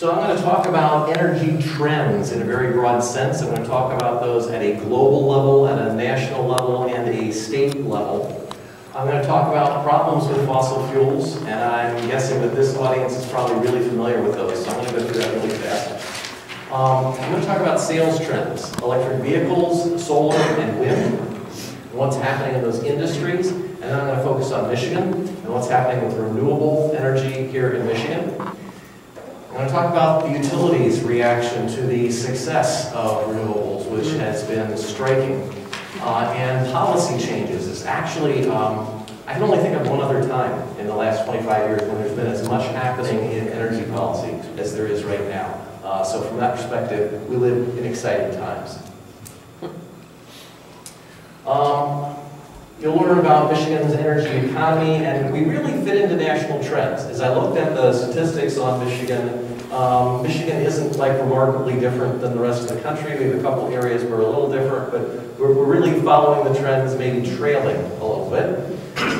So I'm going to talk about energy trends in a very broad sense. I'm going to talk about those at a global level, at a national level, and a state level. I'm going to talk about problems with fossil fuels, and I'm guessing that this audience is probably really familiar with those, so I'm going to go through that really fast. Um, I'm going to talk about sales trends, electric vehicles, solar, and wind, and what's happening in those industries, and then I'm going to focus on Michigan and what's happening with renewable energy here in Michigan. I'm going to talk about the utilities' reaction to the success of renewables, which has been striking uh, and policy changes. It's actually, um, I can only think of one other time in the last 25 years when there's been as much happening in energy policy as there is right now. Uh, so from that perspective, we live in exciting times. Um, you'll learn about Michigan's energy economy, and we really fit into national trends. As I looked at the statistics on Michigan, um, Michigan isn't like remarkably different than the rest of the country. We have a couple areas where we're a little different, but we're, we're really following the trends, maybe trailing a little bit.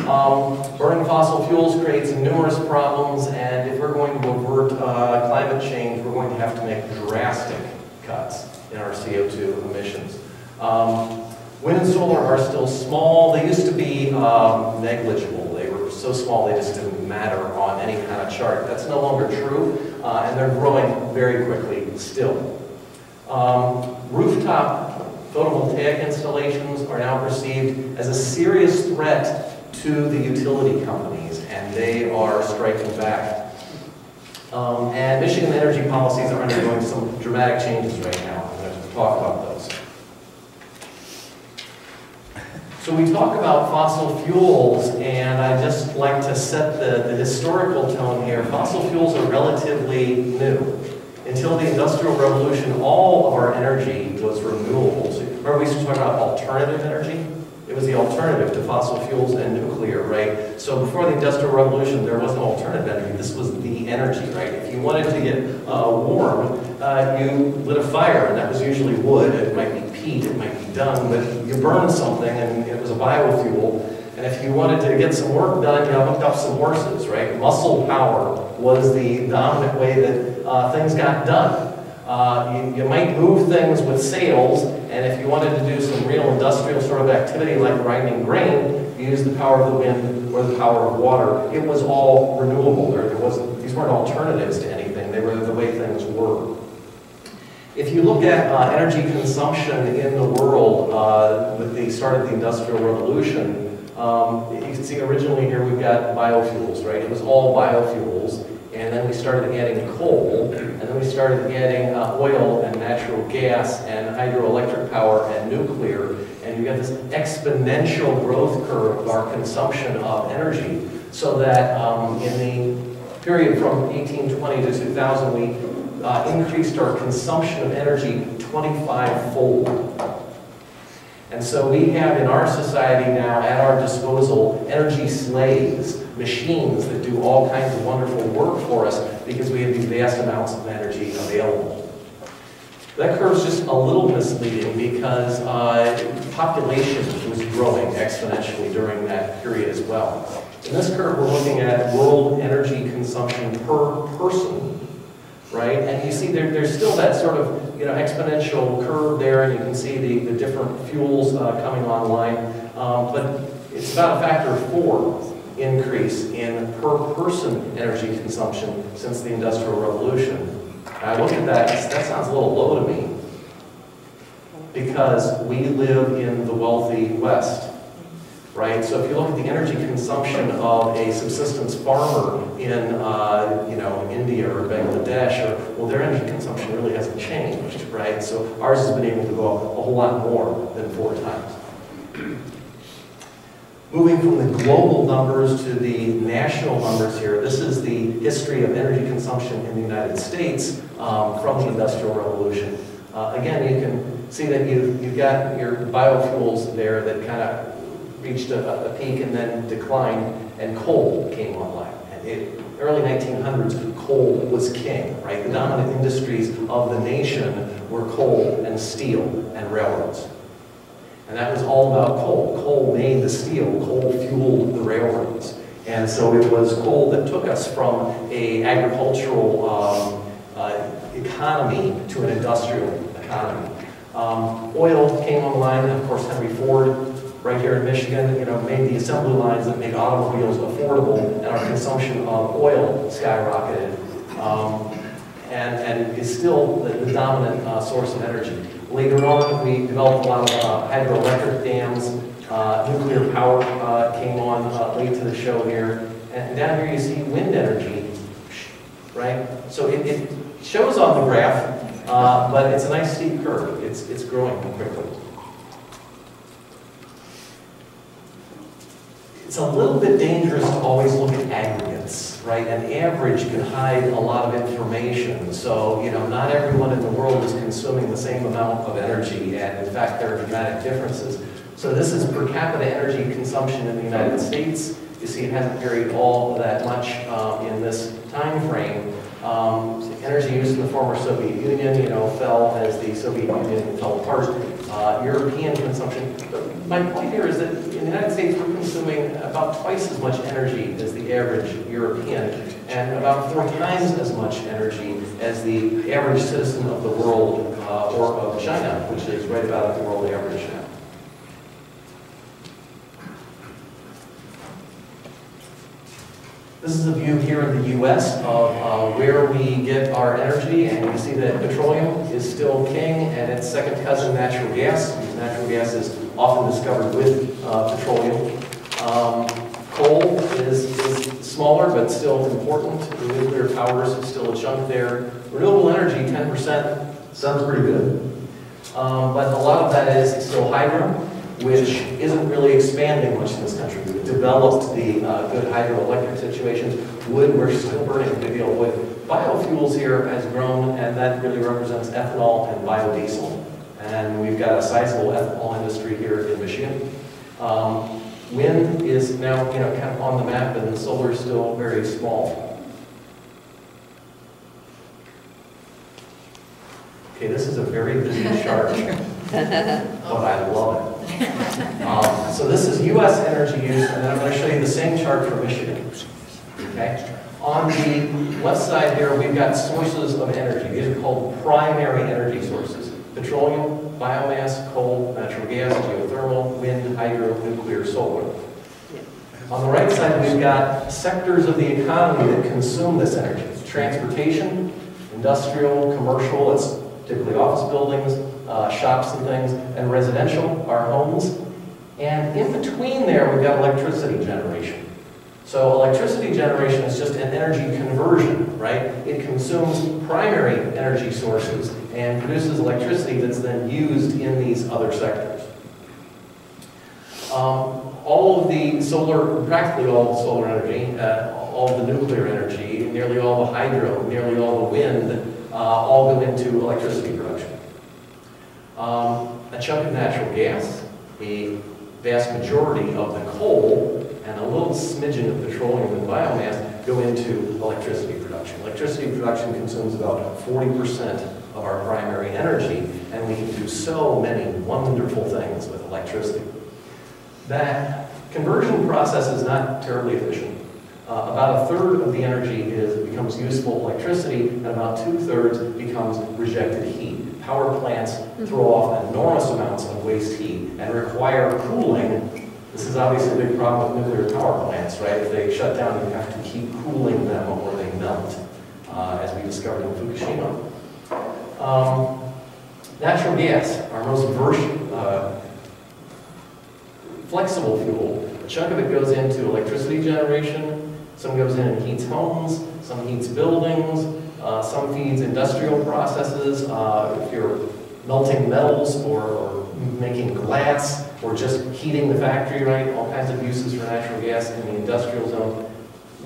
Um, burning fossil fuels creates numerous problems, and if we're going to avert uh, climate change, we're going to have to make drastic cuts in our CO2 emissions. Um, wind and solar are still small. They used to be um, negligible. They were so small they just didn't matter on any kind of chart. That's no longer true, uh, and they're growing very quickly still. Um, rooftop photovoltaic installations are now perceived as a serious threat to the utility companies, and they are striking back. Um, and Michigan energy policies are undergoing some dramatic changes right now. I'm going to talk about those. So we talk about fossil fuels, and I just like to set the, the historical tone here. Fossil fuels are relatively new. Until the Industrial Revolution, all of our energy was renewables. Remember we used to talk about alternative energy? It was the alternative to fossil fuels and nuclear, right? So before the Industrial Revolution, there was no alternative energy. This was the energy, right? If you wanted to get uh, warm, uh, you lit a fire, and that was usually wood. It might be peat, it might be dung, but you burned something, and it was a biofuel. And if you wanted to get some work done, you hooked up some horses, right? Muscle power was the dominant way that uh, things got done. Uh, you, you, might move things with sails, and if you wanted to do some real industrial sort of activity like grinding grain, you use the power of the wind or the power of water. It was all renewable. There, there wasn't, these weren't alternatives to anything. They were the way things were. If you look at uh, energy consumption in the world uh, with the start of the Industrial Revolution, um, you can see originally here we've got biofuels, right? It was all biofuels. And then we started adding coal, and then we started adding uh, oil and natural gas and hydroelectric power and nuclear. And you get this exponential growth curve of our consumption of energy so that um, in the period from 1820 to 2000, we uh, increased our consumption of energy 25-fold. And so we have in our society now at our disposal energy slaves, machines that do all kinds of wonderful work for us because we have these vast amounts of energy available. That curve's just a little misleading because uh, population was growing exponentially during that period as well. In this curve, we're looking at world energy consumption per person right? And you see there, there's still that sort of you know exponential curve there, and you can see the, the different fuels uh, coming online. Um, but it's about a factor of four increase in per person energy consumption since the Industrial Revolution. I look at that, that sounds a little low to me because we live in the wealthy West right? So if you look at the energy consumption of a subsistence farmer in, uh, you know, India or Bangladesh, or, well, their energy consumption really hasn't changed, right? So ours has been able to go up a whole lot more than four times. Moving from the global numbers to the national numbers here, this is the history of energy consumption in the United States um, from the Industrial Revolution. Uh, again, you can see that you've, you've got your biofuels there that kind of reached a, a, peak and then declined, and coal came online. And it, early 1900s, coal was king, right? The dominant industries of the nation were coal and steel and railroads. And that was all about coal. Coal made the steel, coal fueled the railroads. And so it was coal that took us from a agricultural um, uh, economy to an industrial economy. Um, oil came online, and of course Henry Ford, right here in Michigan, you know, made the assembly lines that made automobiles affordable, and our consumption of oil skyrocketed, um, and, and is still the, the dominant uh, source of energy. Later on, we developed a lot of uh, hydroelectric dams, uh, nuclear power uh, came on uh, late to the show here, and down here you see wind energy, right? So it, it shows on the graph uh, but it's a nice steep curve. It's, it's growing quickly. It's a little bit dangerous to always look at aggregates, right? An average can hide a lot of information. So, you know, not everyone in the world is consuming the same amount of energy, and in fact, there are dramatic differences. So this is per capita energy consumption in the United States. You see it hasn't varied all that much um, in this time frame. Um, energy use in the former Soviet Union, you know, fell as the Soviet Union fell apart. Uh, European consumption. My point here is that in the United States, we're consuming about twice as much energy as the average European, and about four times as much energy as the average citizen of the world uh, or of China, which is right about the world average now. This is a view here in the U.S. of uh, where we get our energy, and you see that petroleum is still king, and its second cousin, natural gas. Natural gas is often discovered with uh, petroleum. Um, coal is, is smaller, but still important. The nuclear powers is still a chunk there. Renewable energy, 10%, sounds pretty good. Um, but a lot of that is still hydro which isn't really expanding much in this country. We've developed the uh, good hydroelectric situations. Wood, we're still burning good deal of wood. Biofuels here has grown, and that really represents ethanol and biodiesel. And we've got a sizable ethanol industry here in Michigan. Um, wind is now, you know, kind of on the map, and the solar is still very small. Okay, this is a very busy chart, but I love it. Um, so this is U.S. energy use, and then I'm going to show you the same chart for Michigan. Okay? On the left side here, we've got sources of energy. These are called primary energy sources. Petroleum, biomass, coal, natural gas, geothermal, wind, hydro, nuclear, solar. On the right side, we've got sectors of the economy that consume this energy. Transportation, industrial, commercial, it's typically office buildings, uh, shops and things, and residential, our homes. And in between there, we've got electricity generation. So electricity generation is just an energy conversion, right? It consumes primary energy sources and produces electricity that's then used in these other sectors. Um, all of the solar, practically all the solar energy, uh, all the nuclear energy, nearly all the hydro, nearly all the wind, uh, all go into electricity production. Um, a chunk of natural gas, a vast majority of the coal, and a little smidgen of petroleum and biomass go into electricity production. Electricity production consumes about 40% of our primary energy, and we can do so many wonderful things with electricity. That conversion process is not terribly efficient. Uh, about a third of the energy is, becomes useful electricity, and about two-thirds becomes rejected heat power plants throw off enormous amounts of waste heat and require cooling. This is obviously a big problem with nuclear power plants, right? If they shut down, you have to keep cooling them or they melt, uh, as we discovered in Fukushima. Um, natural gas, our most vers uh, flexible fuel. A chunk of it goes into electricity generation, some goes in and heats homes, some heats buildings, uh, some feeds industrial processes. Uh, if you're melting metals or, or, making glass or just heating the factory, right? All kinds of uses for natural gas in the industrial zone.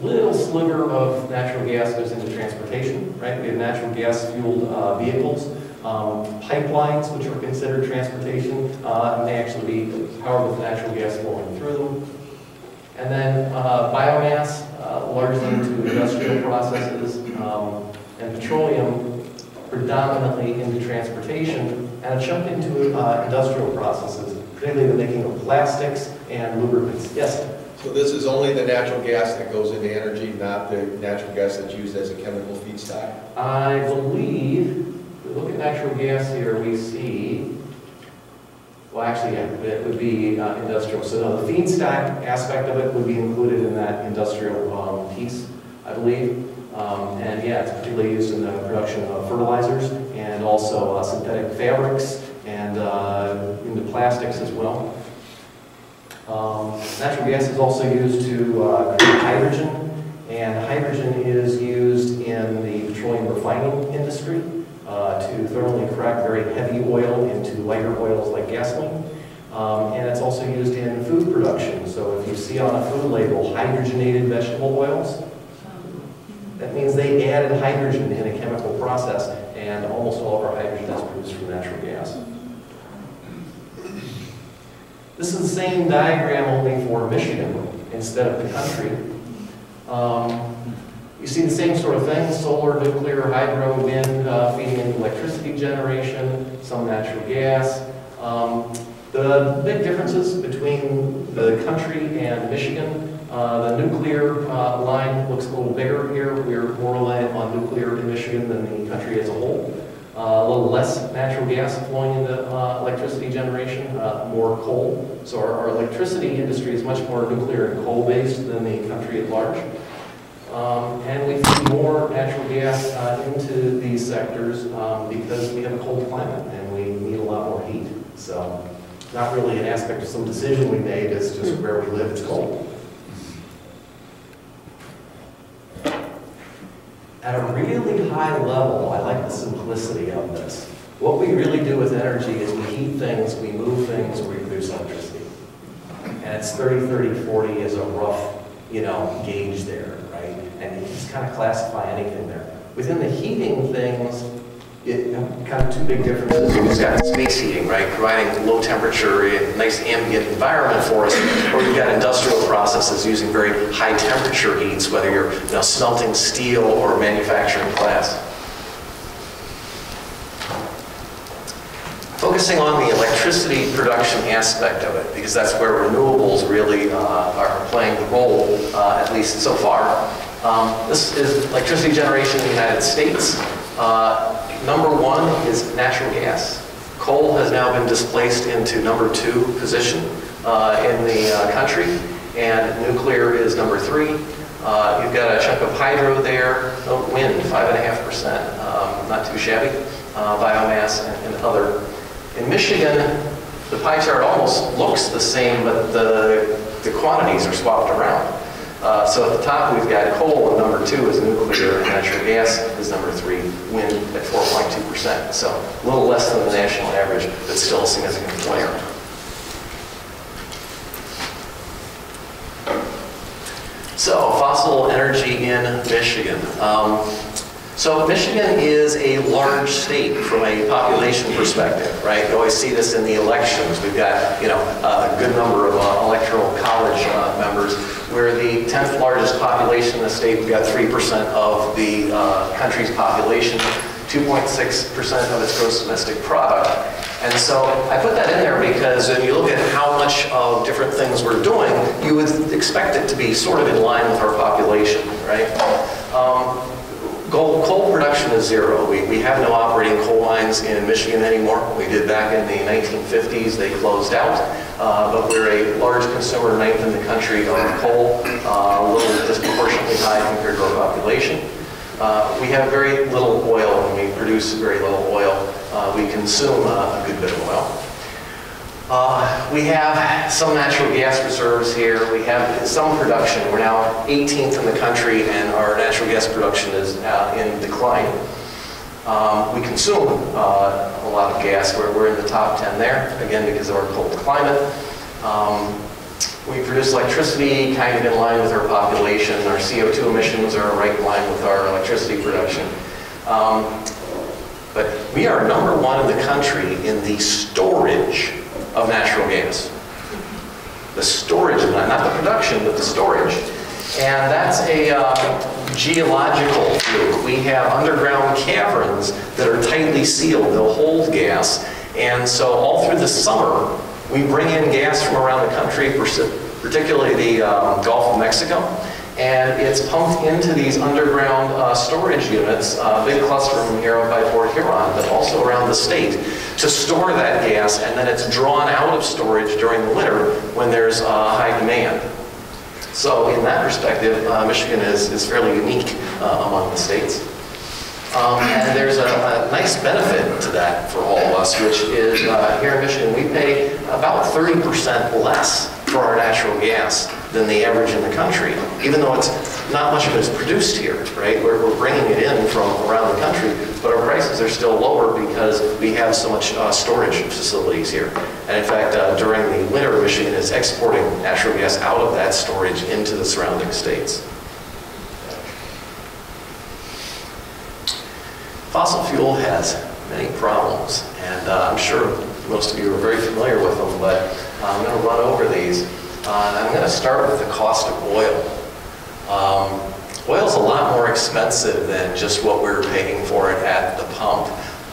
Little sliver of natural gas goes into transportation, right? We have natural gas fueled uh, vehicles, um, pipelines, which are considered transportation, uh, and they actually be powered with natural gas flowing through them. And then uh, biomass, uh, largely into industrial processes. Um, and petroleum predominantly into transportation and a chunk into uh, industrial processes, particularly the making of plastics and lubricants. Yes? So this is only the natural gas that goes into energy, not the natural gas that's used as a chemical feedstock? I believe, if we look at natural gas here, we see, well, actually, yeah, it would be uh, industrial. So no, the feedstock aspect of it would be included in that industrial um, piece, I believe. Um, And yeah, it's particularly used in the production of fertilizers and also uh, synthetic fabrics and uh, into plastics as well. Um, Natural gas is also used to uh, create hydrogen, and hydrogen is used in the petroleum refining industry uh, to thermally crack very heavy oil into lighter oils like gasoline. Um, And it's also used in food production. So if you see on a food label hydrogenated vegetable oils, that means they added hydrogen in a chemical process, and almost all of our hydrogen is produced from natural gas. This is the same diagram only for Michigan instead of the country. Um, You see the same sort of thing, solar, nuclear, hydro, wind, uh, feeding into electricity generation, some natural gas. Um, The big differences between the country and Michigan, uh, the nuclear uh, line looks a little bigger here. We're more reliant on nuclear in Michigan than the country as a whole. Uh, A little less natural gas flowing into uh, electricity generation, uh, more coal. So our our electricity industry is much more nuclear and coal-based than the country at large. Um, And we feed more natural gas into these sectors um, because we have a cold climate and we need a lot more heat. So not really an aspect of some decision we made, it's just where we live, it's cold. At a really high level, I like the simplicity of this. What we really do with energy is we heat things, we move things, we produce electricity. And it's 30, 30, 40 is a rough, you know, gauge there, right? And you just kind of classify anything there. Within the heating things, it, kind of two big differences. You've got space heating, right, providing low temperature, nice ambient environment for us, or you've got industrial processes using very high temperature heats, whether you're you know, smelting steel or manufacturing glass. Focusing on the electricity production aspect of it, because that's where renewables really uh, are playing the role, uh, at least so far. Um, This is electricity generation in the United States. Uh, Number one is natural gas. Coal has now been displaced into number two position uh, in the uh, country, and nuclear is number three. Uh, You've got a chunk of hydro there, oh, wind, five and a half percent, um, not too shabby, uh, biomass and and other. In Michigan, the pie chart almost looks the same, but the, the quantities are swapped around. Uh, So at the top, we've got coal, and number two is nuclear, and natural gas is number three, wind at 4.2%. So a little less than the national average, but still a significant player. So fossil energy in Michigan. Um, so Michigan is a large state from a population perspective, right? You always see this in the elections. We've got, you know, a good number of uh, electoral college uh, members. We're the 10th largest population in the state. We've got 3% of the uh, country's population, 2.6% of its gross domestic product. And so I put that in there because when you look at how much of different things we're doing, you would expect it to be sort of in line with our population, right? Um, Coal, coal production is zero. We, we have no operating coal mines in Michigan anymore. We did back in the 1950s. They closed out. Uh, but we're a large consumer, ninth in the country of coal, uh, a little disproportionately high compared to our population. Uh, we have very little oil and we produce very little oil. Uh, we consume uh, a good bit of oil. Uh, We have some natural gas reserves here. We have some production. We're now 18th in the country, and our natural gas production is uh, in decline. Um, We consume uh, a lot of gas. We're we're in the top 10 there, again, because of our cold climate. Um, We produce electricity kind of in line with our population. Our CO2 emissions are right in line with our electricity production. Um, But we are number one in the country in the storage of natural gas. The storage that, not the production, but the storage. And that's a uh, geological fluke. We have underground caverns that are tightly sealed. They'll hold gas. And so all through the summer, we bring in gas from around the country, particularly the um, Gulf of Mexico. And it's pumped into these underground uh, storage units, a big cluster them here out by Port Huron, but also around the state, to store that gas, and then it's drawn out of storage during the winter when there's uh, high demand. So in that perspective, uh, Michigan is, is fairly unique uh, among the states. Um, and there's a, a, nice benefit to that for all of us, which is uh, here in Michigan, we pay about 30% less for our natural gas than the average in the country, even though it's not much of it is produced here, right? We're, we're bringing it in from around the country, but our prices are still lower because we have so much uh, storage facilities here. And in fact, uh, during the winter, Michigan is exporting natural gas out of that storage into the surrounding states. Fossil fuel has many problems, and uh, I'm sure most of you are very familiar with them, but I'm going to run over these. Uh, I'm going to start with the cost of oil. Um, oil is a lot more expensive than just what we're paying for it at the pump.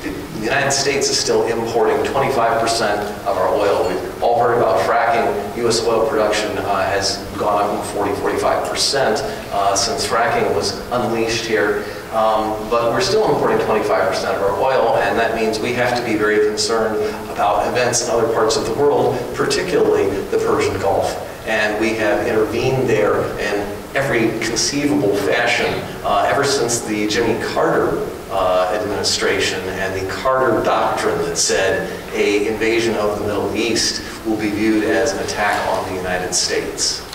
The United States is still importing 25% of our oil. We've all heard about fracking. U.S. oil production uh, has gone up 40, 45% uh, since fracking was unleashed here. Um, but we're still importing 25% of our oil, and that means we have to be very concerned about events in other parts of the world, particularly the Persian Gulf. And we have intervened there in every conceivable fashion uh, ever since the Jimmy Carter uh, administration and the Carter Doctrine that said a invasion of the Middle East will be viewed as an attack on the United States.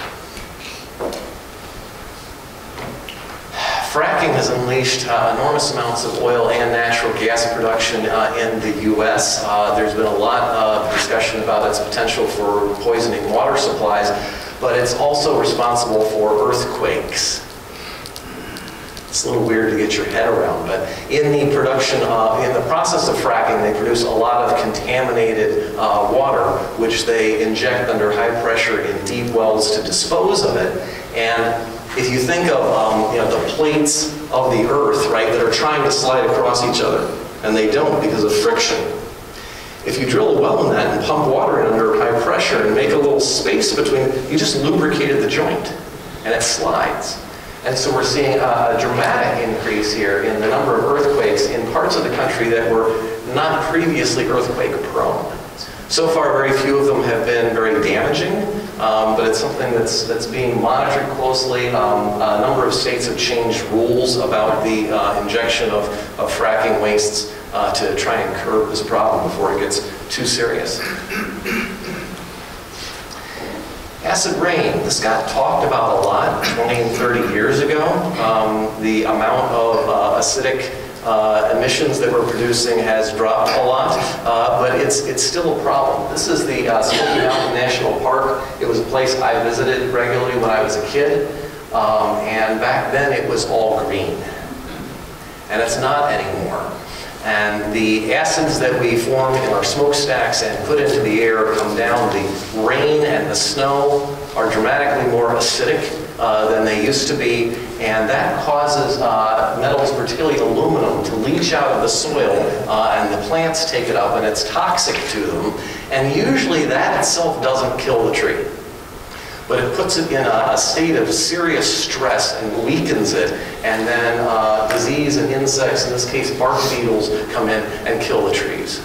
Fracking has unleashed uh, enormous amounts of oil and natural gas production uh, in the U.S. Uh, there's been a lot of discussion about its potential for poisoning water supplies, but it's also responsible for earthquakes. It's a little weird to get your head around, but in the production, of, in the process of fracking, they produce a lot of contaminated uh, water, which they inject under high pressure in deep wells to dispose of it. And if you think of um, you know, the plates of the earth, right, that are trying to slide across each other, and they don't because of friction. If you drill a well in that and pump water in under high pressure and make a little space between, you just lubricated the joint, and it slides. And so we're seeing a, dramatic increase here in the number of earthquakes in parts of the country that were not previously earthquake prone. So far, very few of them have been very damaging, um, but it's something that's, that's being monitored closely. Um, a number of states have changed rules about the uh, injection of, of fracking wastes uh, to try and curb this problem before it gets too serious. Acid rain, this got talked about a lot 20 and 30 years ago. Um, the amount of uh, acidic uh, emissions that we're producing has dropped a lot, uh, but it's, it's still a problem. This is the uh, Smoky Mountain National Park. It was a place I visited regularly when I was a kid, um, and back then it was all green. And it's not anymore. And the acids that we form in our smokestacks and put into the air come down. The rain and the snow are dramatically more acidic uh, than they used to be, and that causes uh, metals, particularly aluminum, to leach out of the soil, uh, and the plants take it up, and it's toxic to them. And usually that itself doesn't kill the tree. But it puts it in a, a state of serious stress and weakens it, and then uh, disease and insects, in this case bark beetles, come in and kill the trees.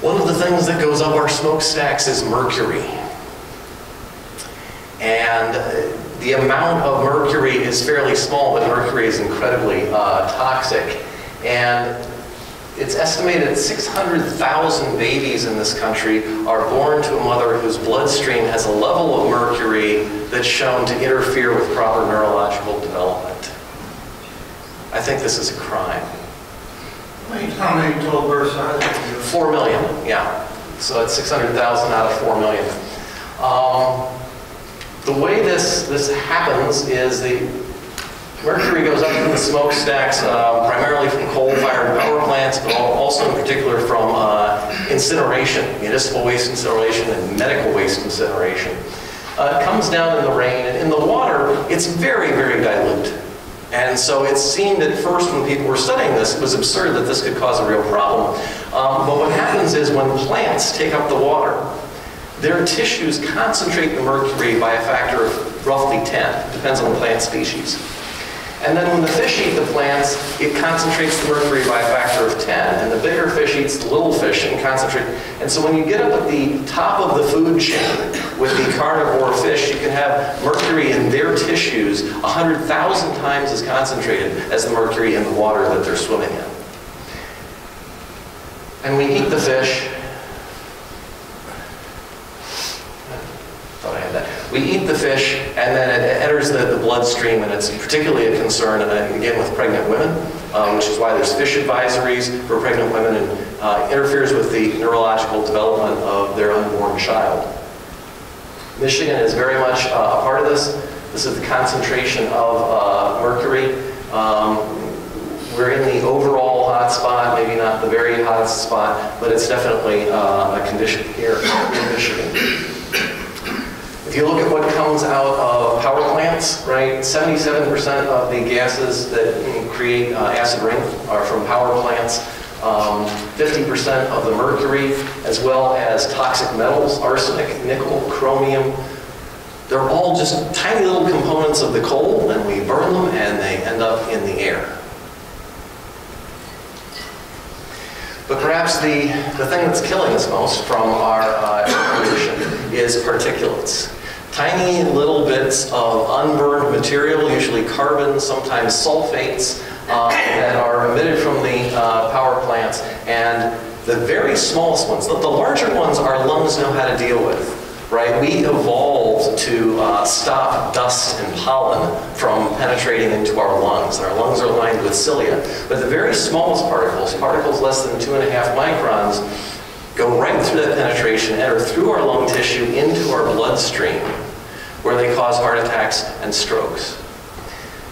One of the things that goes up our smokestacks is mercury. And the amount of mercury is fairly small, but mercury is incredibly uh, toxic. And it's estimated 600,000 babies in this country are born to a mother whose bloodstream has a level of mercury that's shown to interfere with proper neurological development. I think this is a crime. How many total birth size? Four million, yeah. So it's 600,000 out of four million. Um, the way this, this happens is the mercury goes up in the smokestacks, uh, primarily from coal-fired power plants, but also in particular from uh, incineration, municipal waste incineration and medical waste incineration. Uh, it comes down in the rain, and in the water, it's very, very dilute. And so it seemed at first when people were studying this, it was absurd that this could cause a real problem. Um, but what happens is when plants take up the water, their tissues concentrate the mercury by a factor of roughly 10, depends on the plant species. And then when the fish eat the plants, it concentrates the mercury by a factor of 10. And the bigger fish eats the little fish and concentrate. And so when you get up at the top of the food chain with the carnivore fish, you can have mercury in their tissues 100,000 times as concentrated as the mercury in the water that they're swimming in. And we eat the fish. Thought I had that. We eat the fish, and then it enters the, the bloodstream, and it's particularly a concern, uh, again, with pregnant women, um, which is why there's fish advisories for pregnant women, and uh, interferes with the neurological development of their unborn child. Michigan is very much uh, a part of this. This is the concentration of uh, mercury. Um, we're in the overall hot spot, maybe not the very hottest spot, but it's definitely uh, a condition here in Michigan. If you look at what comes out of power plants, right, 77% of the gases that create uh, acid rain are from power plants. 50% um, of the mercury, as well as toxic metals, arsenic, nickel, chromium. They're all just tiny little components of the coal, and we burn them, and they end up in the air. But perhaps the, the thing that's killing us most from our uh, pollution is particulates. Tiny little bits of unburned material, usually carbon, sometimes sulfates, uh, that are emitted from the uh, power plants. And the very smallest ones, the, the larger ones our lungs know how to deal with right? We evolved to uh, stop dust and pollen from penetrating into our lungs. Our lungs are lined with cilia. But the very smallest particles, particles less than two and a half microns, go right through that penetration, enter through our lung tissue into our bloodstream, where they cause heart attacks and strokes.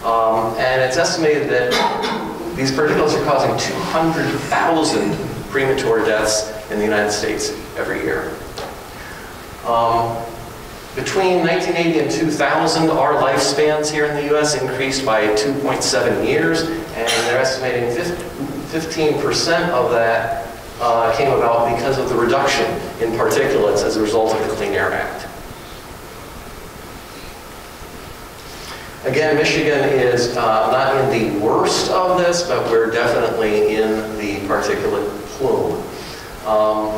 Um, and it's estimated that these particles are causing 200,000 premature deaths in the United States every year. Um, between 1980 and 2000, our lifespans here in the U.S. increased by 2.7 years, and they're estimating 15% of that uh, came about because of the reduction in particulates as a result of the Clean Air Act. Again, Michigan is uh, not in the worst of this, but we're definitely in the particulate plume. Um,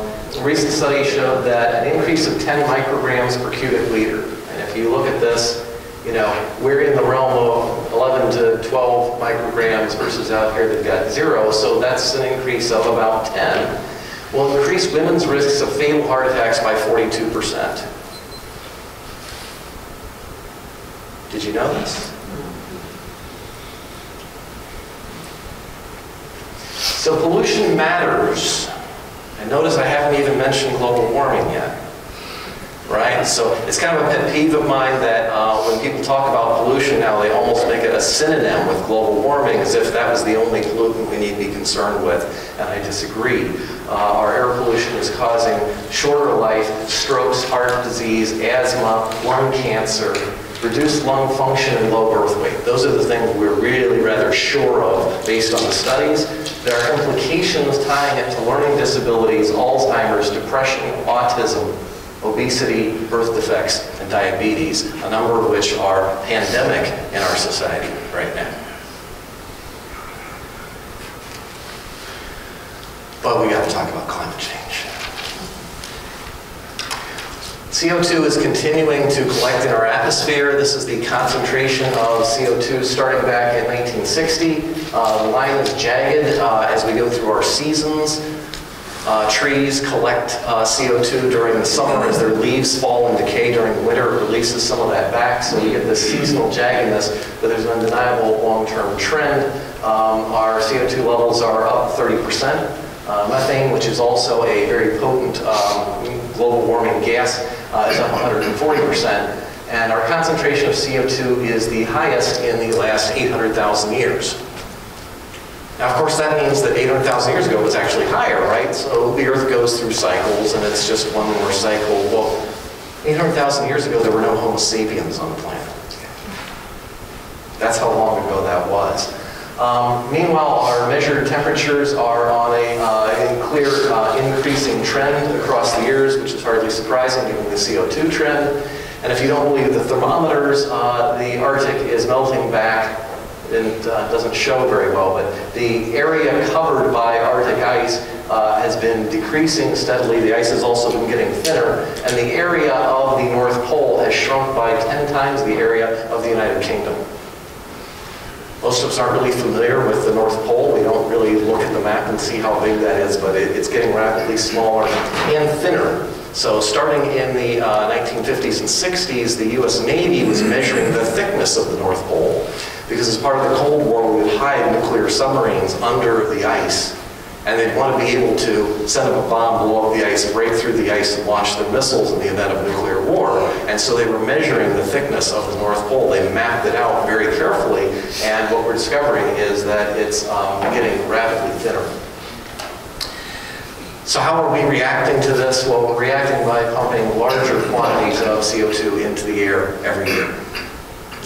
a recent study showed that an increase of 10 micrograms per cubic liter. And if you look at this, you know, we're in the realm of 11 to 12 micrograms versus out here they've got zero, so that's an increase of about 10. Will increase women's risks of fatal heart attacks by 42%. Did you know this? So pollution matters. And notice I haven't even mentioned global warming yet. Right? So it's kind of a pet peeve of mine that uh, when people talk about pollution now, they almost make it a synonym with global warming as if that was the only pollutant we need to be concerned with. And I disagree. Uh, our air pollution is causing shorter life, strokes, heart disease, asthma, lung cancer, reduced lung function and low birth weight. Those are the things we're really rather sure of based on the studies. There are implications tying it to learning disabilities, Alzheimer's, depression, autism, obesity, birth defects, and diabetes, a number of which are pandemic in our society right now. But we got to talk about climate change. CO2 is continuing to collect in our atmosphere. This is the concentration of CO2 starting back in 1960. Uh, the line is jagged uh, as we go through our seasons. Uh, trees collect uh, CO2 during the summer as their leaves fall and decay during the winter. It releases some of that back, so you get this seasonal jaggedness, but there's an undeniable long-term trend. Um, our CO2 levels are up 30%. Uh, methane, which is also a very potent um, global warming gas, uh, is up 140%. And our concentration of CO2 is the highest in the last 800,000 years. Now, of course, that means that 800,000 years ago it was actually higher, right? So the Earth goes through cycles, and it's just one more cycle. Well, 800,000 years ago, there were no Homo sapiens on the planet. That's how long ago that was. Um, meanwhile, our measured temperatures are on a uh, clear uh, increasing trend across the years, which is hardly surprising given the CO2 trend. And if you don't believe the thermometers, uh, the Arctic is melting back. It uh, doesn't show very well, but the area covered by Arctic ice uh, has been decreasing steadily. The ice has also been getting thinner, and the area of the North Pole has shrunk by 10 times the area of the United Kingdom. Most of us aren't really familiar with the North Pole. We don't really look at the map and see how big that is, but it, it's getting rapidly smaller and thinner. So starting in the uh, 1950s and 60s, the US Navy was measuring the thickness of the North Pole because as part of the Cold War, we would hide nuclear submarines under the ice and they'd want to be able to send up a bomb, blow up the ice, break through the ice, and launch their missiles in the event of nuclear war. And so they were measuring the thickness of the North Pole. They mapped it out very carefully, and what we're discovering is that it's um, getting rapidly thinner. So how are we reacting to this? Well, we're reacting by pumping larger quantities of CO2 into the air every year.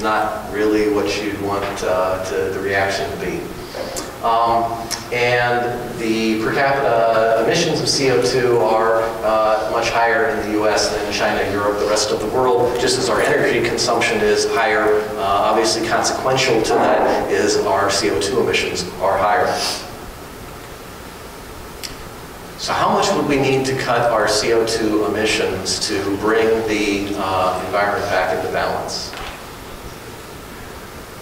Not really what you'd want uh, to, the reaction to be. Um, and the per capita emissions of CO2 are uh, much higher in the US than China, Europe, the rest of the world, just as our energy consumption is higher. Uh, obviously consequential to that is our CO2 emissions are higher. So how much would we need to cut our CO2 emissions to bring the uh, environment back into balance?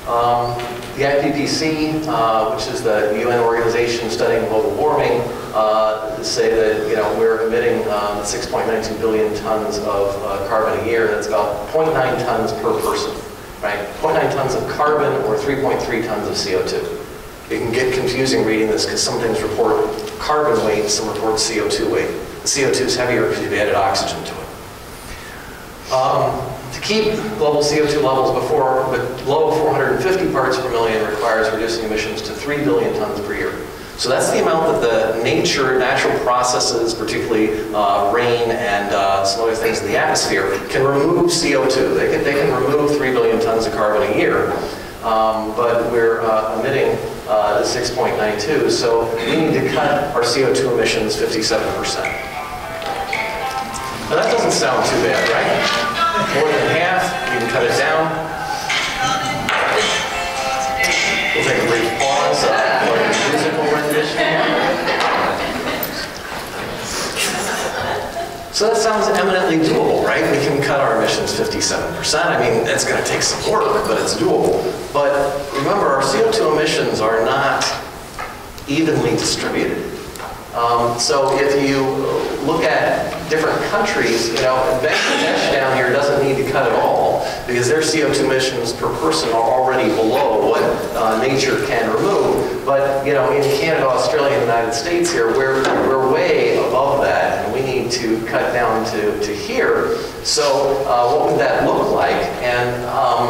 Um, the IPCC, uh, which is the UN organization studying global warming, uh, say that you know we're emitting um, 6.92 billion tons of uh, carbon a year. That's about 0.9 tons per person, right? 0.9 tons of carbon or 3.3 tons of CO2. It can get confusing reading this because some things report carbon weight, some report CO2 weight. The CO2 is heavier because you've added oxygen to it. Um, to keep global CO2 levels before, below 450 parts per million requires reducing emissions to 3 billion tons per year. So that's the amount that the nature, natural processes, particularly uh, rain and uh, some other things in the atmosphere, can remove CO2. They can, they can remove 3 billion tons of carbon a year. Um, but we're uh, emitting uh, 6.92, so we need to cut our CO2 emissions 57%. Now that doesn't sound too bad, right? More than half, you can cut it down. We'll take a brief pause uh, for musical rendition. So that sounds eminently doable, right? We can cut our emissions 57%. I mean, it's going to take some work, but it's doable. But remember, our CO2 emissions are not evenly distributed. Um, so if you look at different countries, you know, Bangladesh down here doesn't need to cut at all because their CO2 emissions per person are already below what uh, nature can remove. But, you know, in Canada, Australia, and the United States here, we're, we're way above that need to cut down to, to here. So uh, what would that look like? And, um,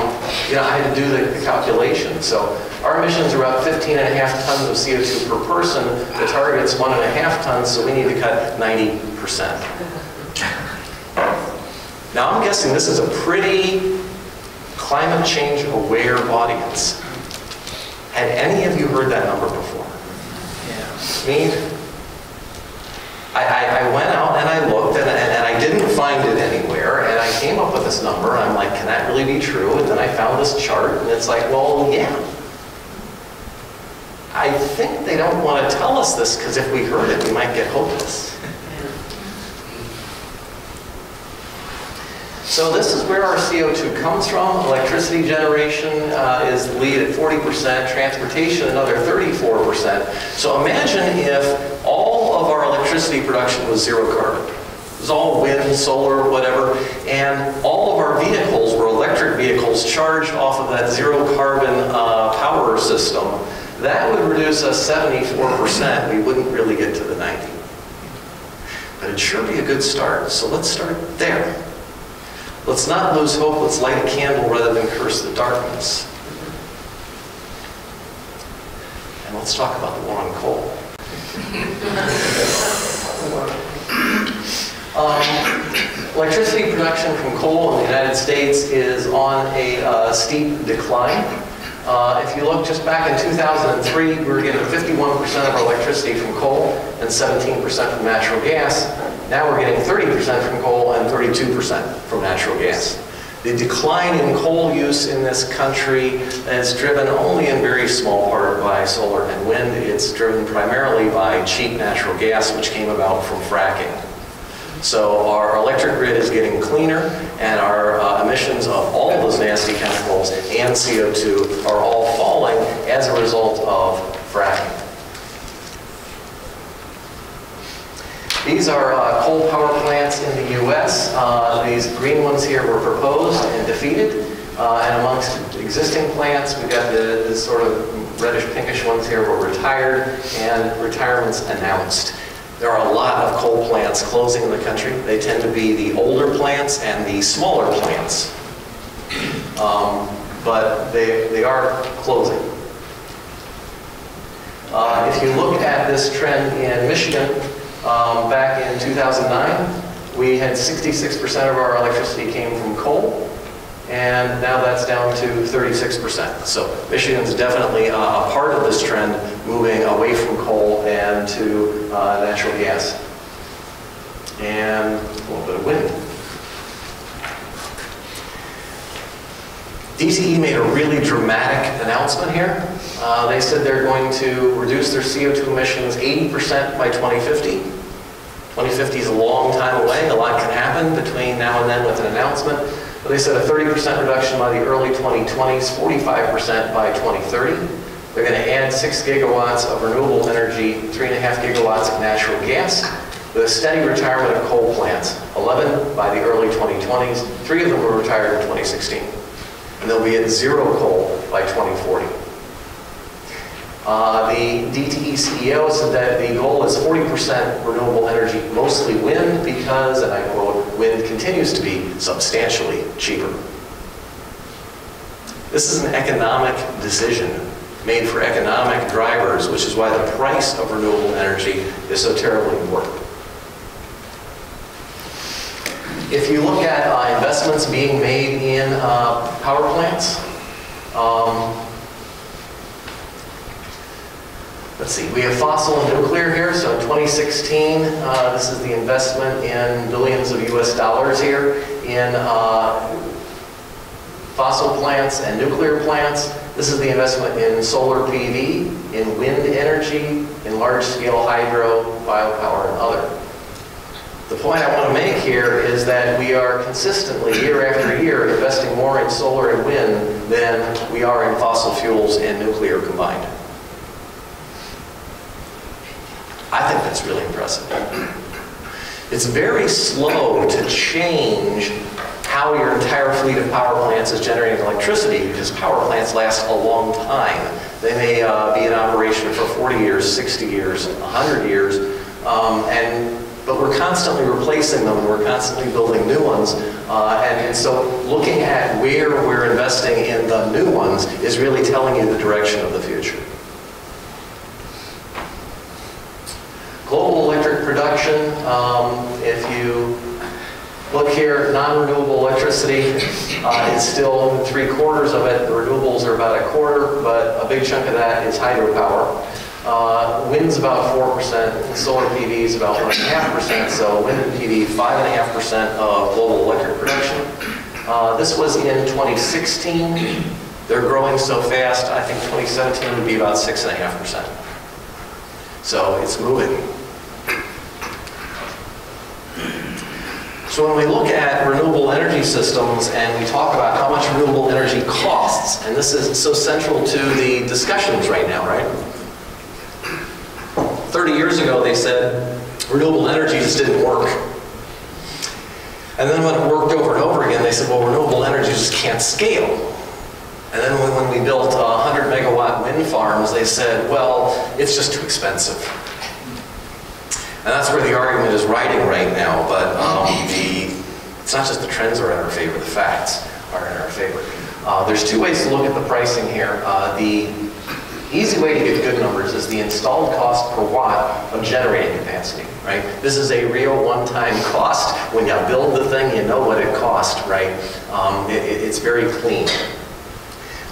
you know, I had to do the, the calculation. So our emissions are about 15 and a half tons of CO2 per person. The target's one and a half tons, so we need to cut 90%. Now I'm guessing this is a pretty climate change aware audience. Had any of you heard that number before? Yeah. Me? I, I, I, went out and I looked and, and, and, I didn't find it anywhere and I came up with this number and I'm like, can that really be true? And then I found this chart and it's like, well, yeah, I think they don't want to tell us this because if we heard it, we might get hopeless. So this is where our CO2 comes from. Electricity generation uh, is lead at 40%, transportation another 34%. So imagine if all of our electricity production was zero carbon. It was all wind, solar, whatever, and all of our vehicles were electric vehicles charged off of that zero carbon uh, power system. That would reduce us 74%. We wouldn't really get to the 90. But it'd sure be a good start. So let's start there. Let's not lose hope. Let's light a candle rather than curse the darkness. And let's talk about the war on coal. Um, electricity production from coal in the United States is on a uh, steep decline. Uh, If you look just back in 2003, we were getting 51% of our electricity from coal and 17% from natural gas. Now we're getting 30% from coal and 32% from natural gas. The decline in coal use in this country is driven only in very small part by solar and wind. It's driven primarily by cheap natural gas, which came about from fracking. So our electric grid is getting cleaner, and our uh, emissions of all those nasty chemicals and CO2 are all falling as a result of fracking. These are uh, coal power plants in the U.S. Uh, These green ones here were proposed and defeated. Uh, And amongst existing plants, we've got the the sort of reddish pinkish ones here were retired and retirements announced. There are a lot of coal plants closing in the country. They tend to be the older plants and the smaller plants. Um, But they, they are closing. Uh, If you look at this trend in Michigan, um, back in 2009, we had 66% of our electricity came from coal, and now that's down to 36%. So Michigan's definitely uh, a part of this trend, moving away from coal and to uh, natural gas. And a little bit of wind. DTE made a really dramatic announcement here. Uh, They said they're going to reduce their CO2 emissions 80% by 2050. 2050 is a long time away, a lot can happen between now and then with an announcement. But they said a 30% reduction by the early 2020s, 45% by 2030. They're going to add 6 gigawatts of renewable energy, 3.5 gigawatts of natural gas, with a steady retirement of coal plants, 11 by the early 2020s. Three of them were retired in 2016 and they'll be at zero coal by 2040. Uh, The DTE CEO said that the goal is 40% renewable energy, mostly wind, because, and I quote, "wind continues to be substantially cheaper." This is an economic decision made for economic drivers, which is why the price of renewable energy is so terribly important. If you look at uh, investments being made in uh, power plants, um, let's see, we have fossil and nuclear here. So in 2016, uh, this is the investment in billions of US dollars here in uh, fossil plants and nuclear plants. This is the investment in solar PV, in wind energy, in large-scale hydro, biopower, and other. The point I want to make here is that we are consistently, year after year, investing more in solar and wind than we are in fossil fuels and nuclear combined. I think that's really impressive. It's very slow to change how your entire fleet of power plants is generating electricity because power plants last a long time. They may uh, be in operation for 40 years, 60 years, 100 years, um, and but we're constantly replacing them and we're constantly building new ones. Uh, and, and so looking at where we're investing in the new ones is really telling you the direction of the future. Global electric production, um, if you look here, non-renewable electricity uh, is still three quarters of it. The renewables are about a quarter, but a big chunk of that is hydropower. Uh, wind's about 4%, solar PV is about 1.5%, so wind and PV, 5.5% of global electric production. Uh, this was in 2016. They're growing so fast, I think 2017 would be about 6.5%. So it's moving. So when we look at renewable energy systems and we talk about how much renewable energy costs, and this is so central to the discussions right now, right? 30 years ago, they said renewable energy just didn't work. And then when it worked over and over again, they said, well, renewable energy just can't scale. And then when, we built uh, 100 megawatt wind farms, they said, well, it's just too expensive. And that's where the argument is riding right now. But um, the, it's not just the trends are in our favor, the facts are in our favor. Uh, there's two ways to look at the pricing here. Uh, the easy way to get good numbers is the installed cost per watt of generating capacity, right? This is a real one-time cost. When you build the thing, you know what it costs, right? Um, it, it's very clean.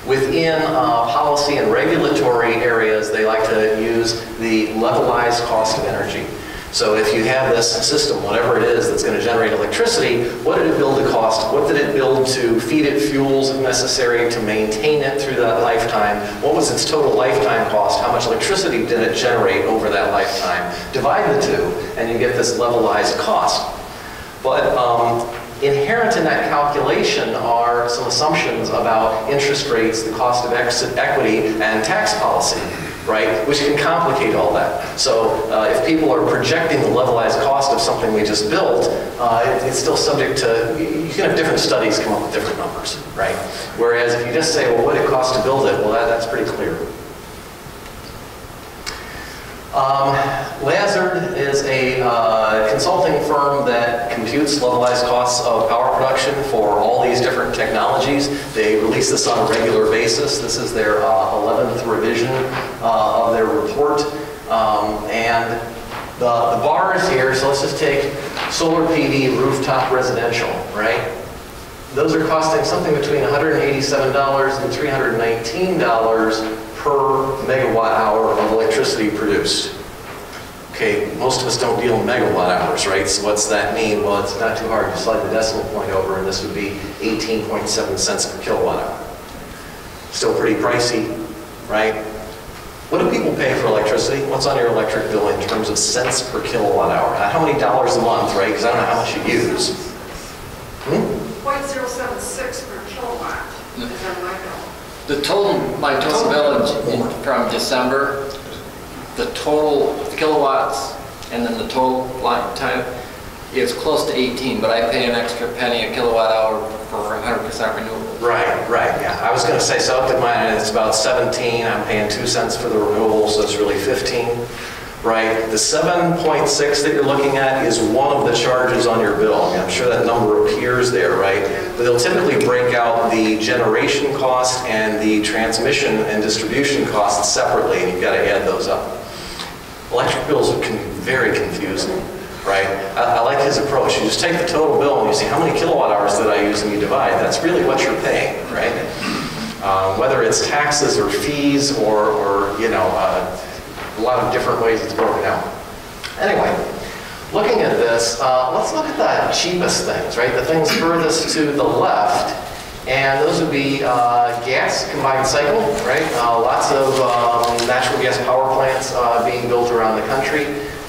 Within uh, policy and regulatory areas, they like to use the levelized cost of energy. So if you have this system, whatever it is that's going to generate electricity, what did it build to cost? What did it build to feed it fuels necessary to maintain it through that lifetime? What was its total lifetime cost? How much electricity did it generate over that lifetime? Divide the two, and you get this levelized cost. But um, inherent in that calculation are some assumptions about interest rates, the cost of equity, and tax policy, right? Which can complicate all that. So uh, if people are projecting the levelized cost of something we just built, uh, it- it's still subject to, you can have different studies come up with different numbers, right? Whereas if you just say, well, what did it cost to build it? Well, that, that's pretty clear. Um, Lazard is a uh, consulting firm that computes levelized costs of power production for all these different technologies. They release this on a regular basis. This is their uh, 11th revision uh, of their report. Um, and the, the bar is here, so let's just take solar PV rooftop residential, right? Those are costing something between $187 and $319 per megawatt hour of electricity produced. Okay, most of us don't deal in megawatt hours, right? So what's that mean? Well, it's not too hard to slide the decimal point over, and this would be 18.7 cents per kilowatt hour. Still pretty pricey, right? What do people pay for electricity? What's on your electric bill in terms of cents per kilowatt hour? How many dollars a month, right? Because I don't know how much you use. Hmm? .076 per kilowatt is our my bill. The total, my total bill in- from December, the total kilowatts and then the total lifetime is close to 18, but I pay an extra penny a kilowatt hour for 100% renewable. Right, right, yeah. I was gonna say, so up at mine, it's about 17, I'm paying 2 cents for the renewable, so it's really 15, right? The 7.6 that you're looking at is one of the charges on your bill. I mean, I'm sure that number appears there, right? But they'll typically break out the generation cost and the transmission and distribution costs separately, and you've gotta add those up. Electric bills can be very confusing, right? I, I like his approach. You just take the total bill and you see how many kilowatt hours did I use and you divide. That's really what you're paying, right? Um, whether it's taxes or fees or, or you know, uh, a lot of different ways it's broken out. Anyway, looking at this, uh, let's look at the cheapest things, right? The things furthest to the left. And those would be uh, gas combined cycle, right? Uh, Lots of um, natural gas power plants uh, being built around the country.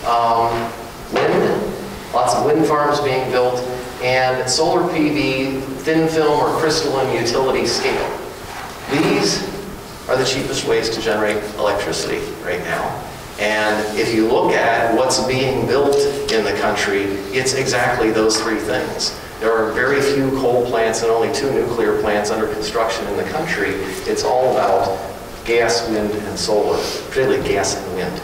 Um, Wind, lots of wind farms being built, and solar PV, thin film or crystalline utility scale. These are the cheapest ways to generate electricity right now. And if you look at what's being built in the country, it's exactly those three things. There are very few coal plants and only two nuclear plants under construction in the country. It's all about gas, wind, and solar, particularly gas and wind.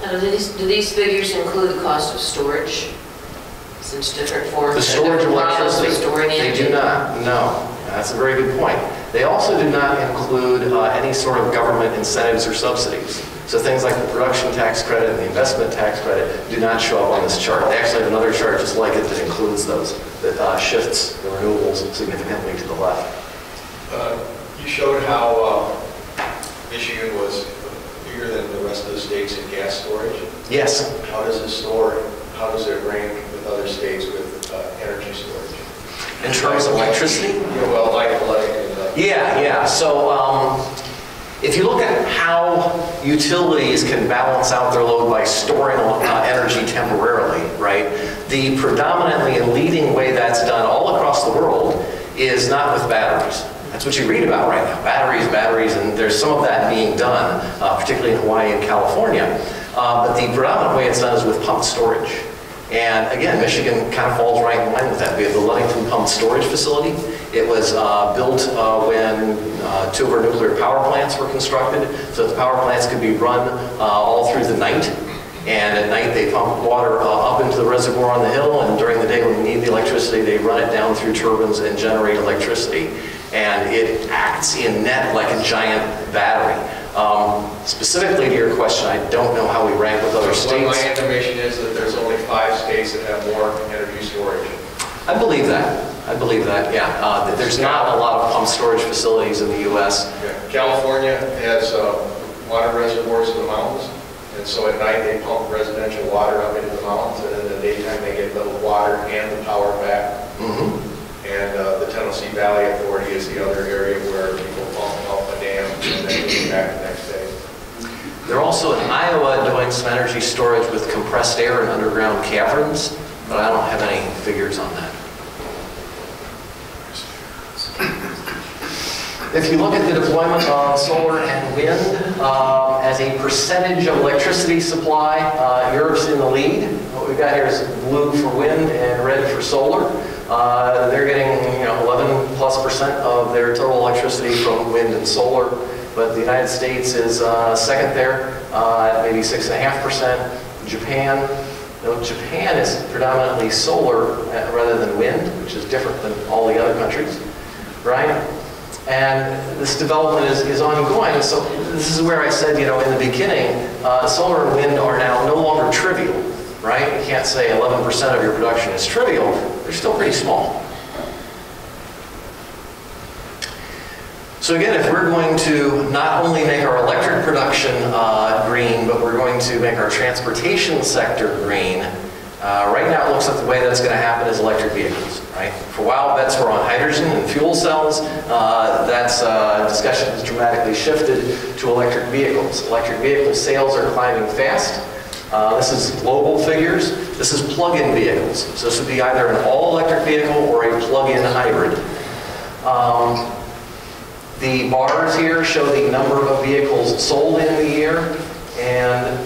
Now, do these, do these figures include the cost of storage? Since different forms. The storage of different models for electricity, Storing they do not, no. That's a very good point. They also do not include uh, any sort of government incentives or subsidies. So things like the production tax credit and the investment tax credit do not show up on this chart. They actually have another chart just like it that includes those, that uh, shifts the renewables significantly to the left. Uh, You showed how uh, Michigan was bigger than the rest of the states in gas storage. Yes, How does it store, how does it rank with other states with uh, energy storage? In terms of electricity, Yeah, well, like, uh, Yeah, yeah. So um, if you look at how utilities can balance out their load by storing uh, energy temporarily, right? The predominantly and leading way that's done all across the world is not with batteries. That's what you read about right now. Batteries, batteries, and there's some of that being done, uh, particularly in Hawaii and California. Uh, but the predominant way it's done is with pumped storage. And again, Michigan kind of falls right in line with that. We have the Ludington Pumped Storage Facility. It was uh, built uh, when uh, two of our nuclear power plants were constructed, so the power plants could be run uh, all through the night. And at night, they pump water uh, up into the reservoir on the hill, and during the day when we need the electricity, they run it down through turbines and generate electricity. And it acts in net like a giant battery. Um, Specifically to your question, I don't know how we rank with other states. Well, my information is that there's only five states that have more energy storage. I believe that. I believe that, yeah. Uh, that There's not a lot of pump storage facilities in the US. Yeah. California has uh, water reservoirs in the mountains, and so at night they pump residential water up into the mountains, and in the daytime they get the water and the power back. Mhm. And uh, the Tennessee Valley Authority is the other area where people get back the next day. They're also in Iowa doing some energy storage with compressed air in underground caverns, but I don't have any figures on that. If you look at the deployment of solar and wind um, as a percentage of electricity supply, uh, Europe's in the lead. What we've got here is blue for wind and red for solar. Uh, They're getting, you know, 11 plus percent of their total electricity from wind and solar, but the United States is uh, second there, uh, at maybe six and a half percent. Japan, no, Japan is predominantly solar uh, rather than wind, which is different than all the other countries, right? And this development is, is ongoing. So this is where I said, you know, in the beginning, uh, solar and wind are now no longer trivial, right? You can't say 11% of your production is trivial. They're still pretty small. So again, if we're going to not only make our electric production uh, green, but we're going to make our transportation sector green, uh, right now it looks like the way that's going to happen is electric vehicles, right? For a while, bets were on hydrogen and fuel cells. Uh, that's uh, discussion has dramatically shifted to electric vehicles. Electric vehicle sales are climbing fast. Uh, this is global figures. This is plug-in vehicles. So this would be either an all-electric vehicle or a plug-in hybrid. Um, the bars here show the number of vehicles sold in the year, and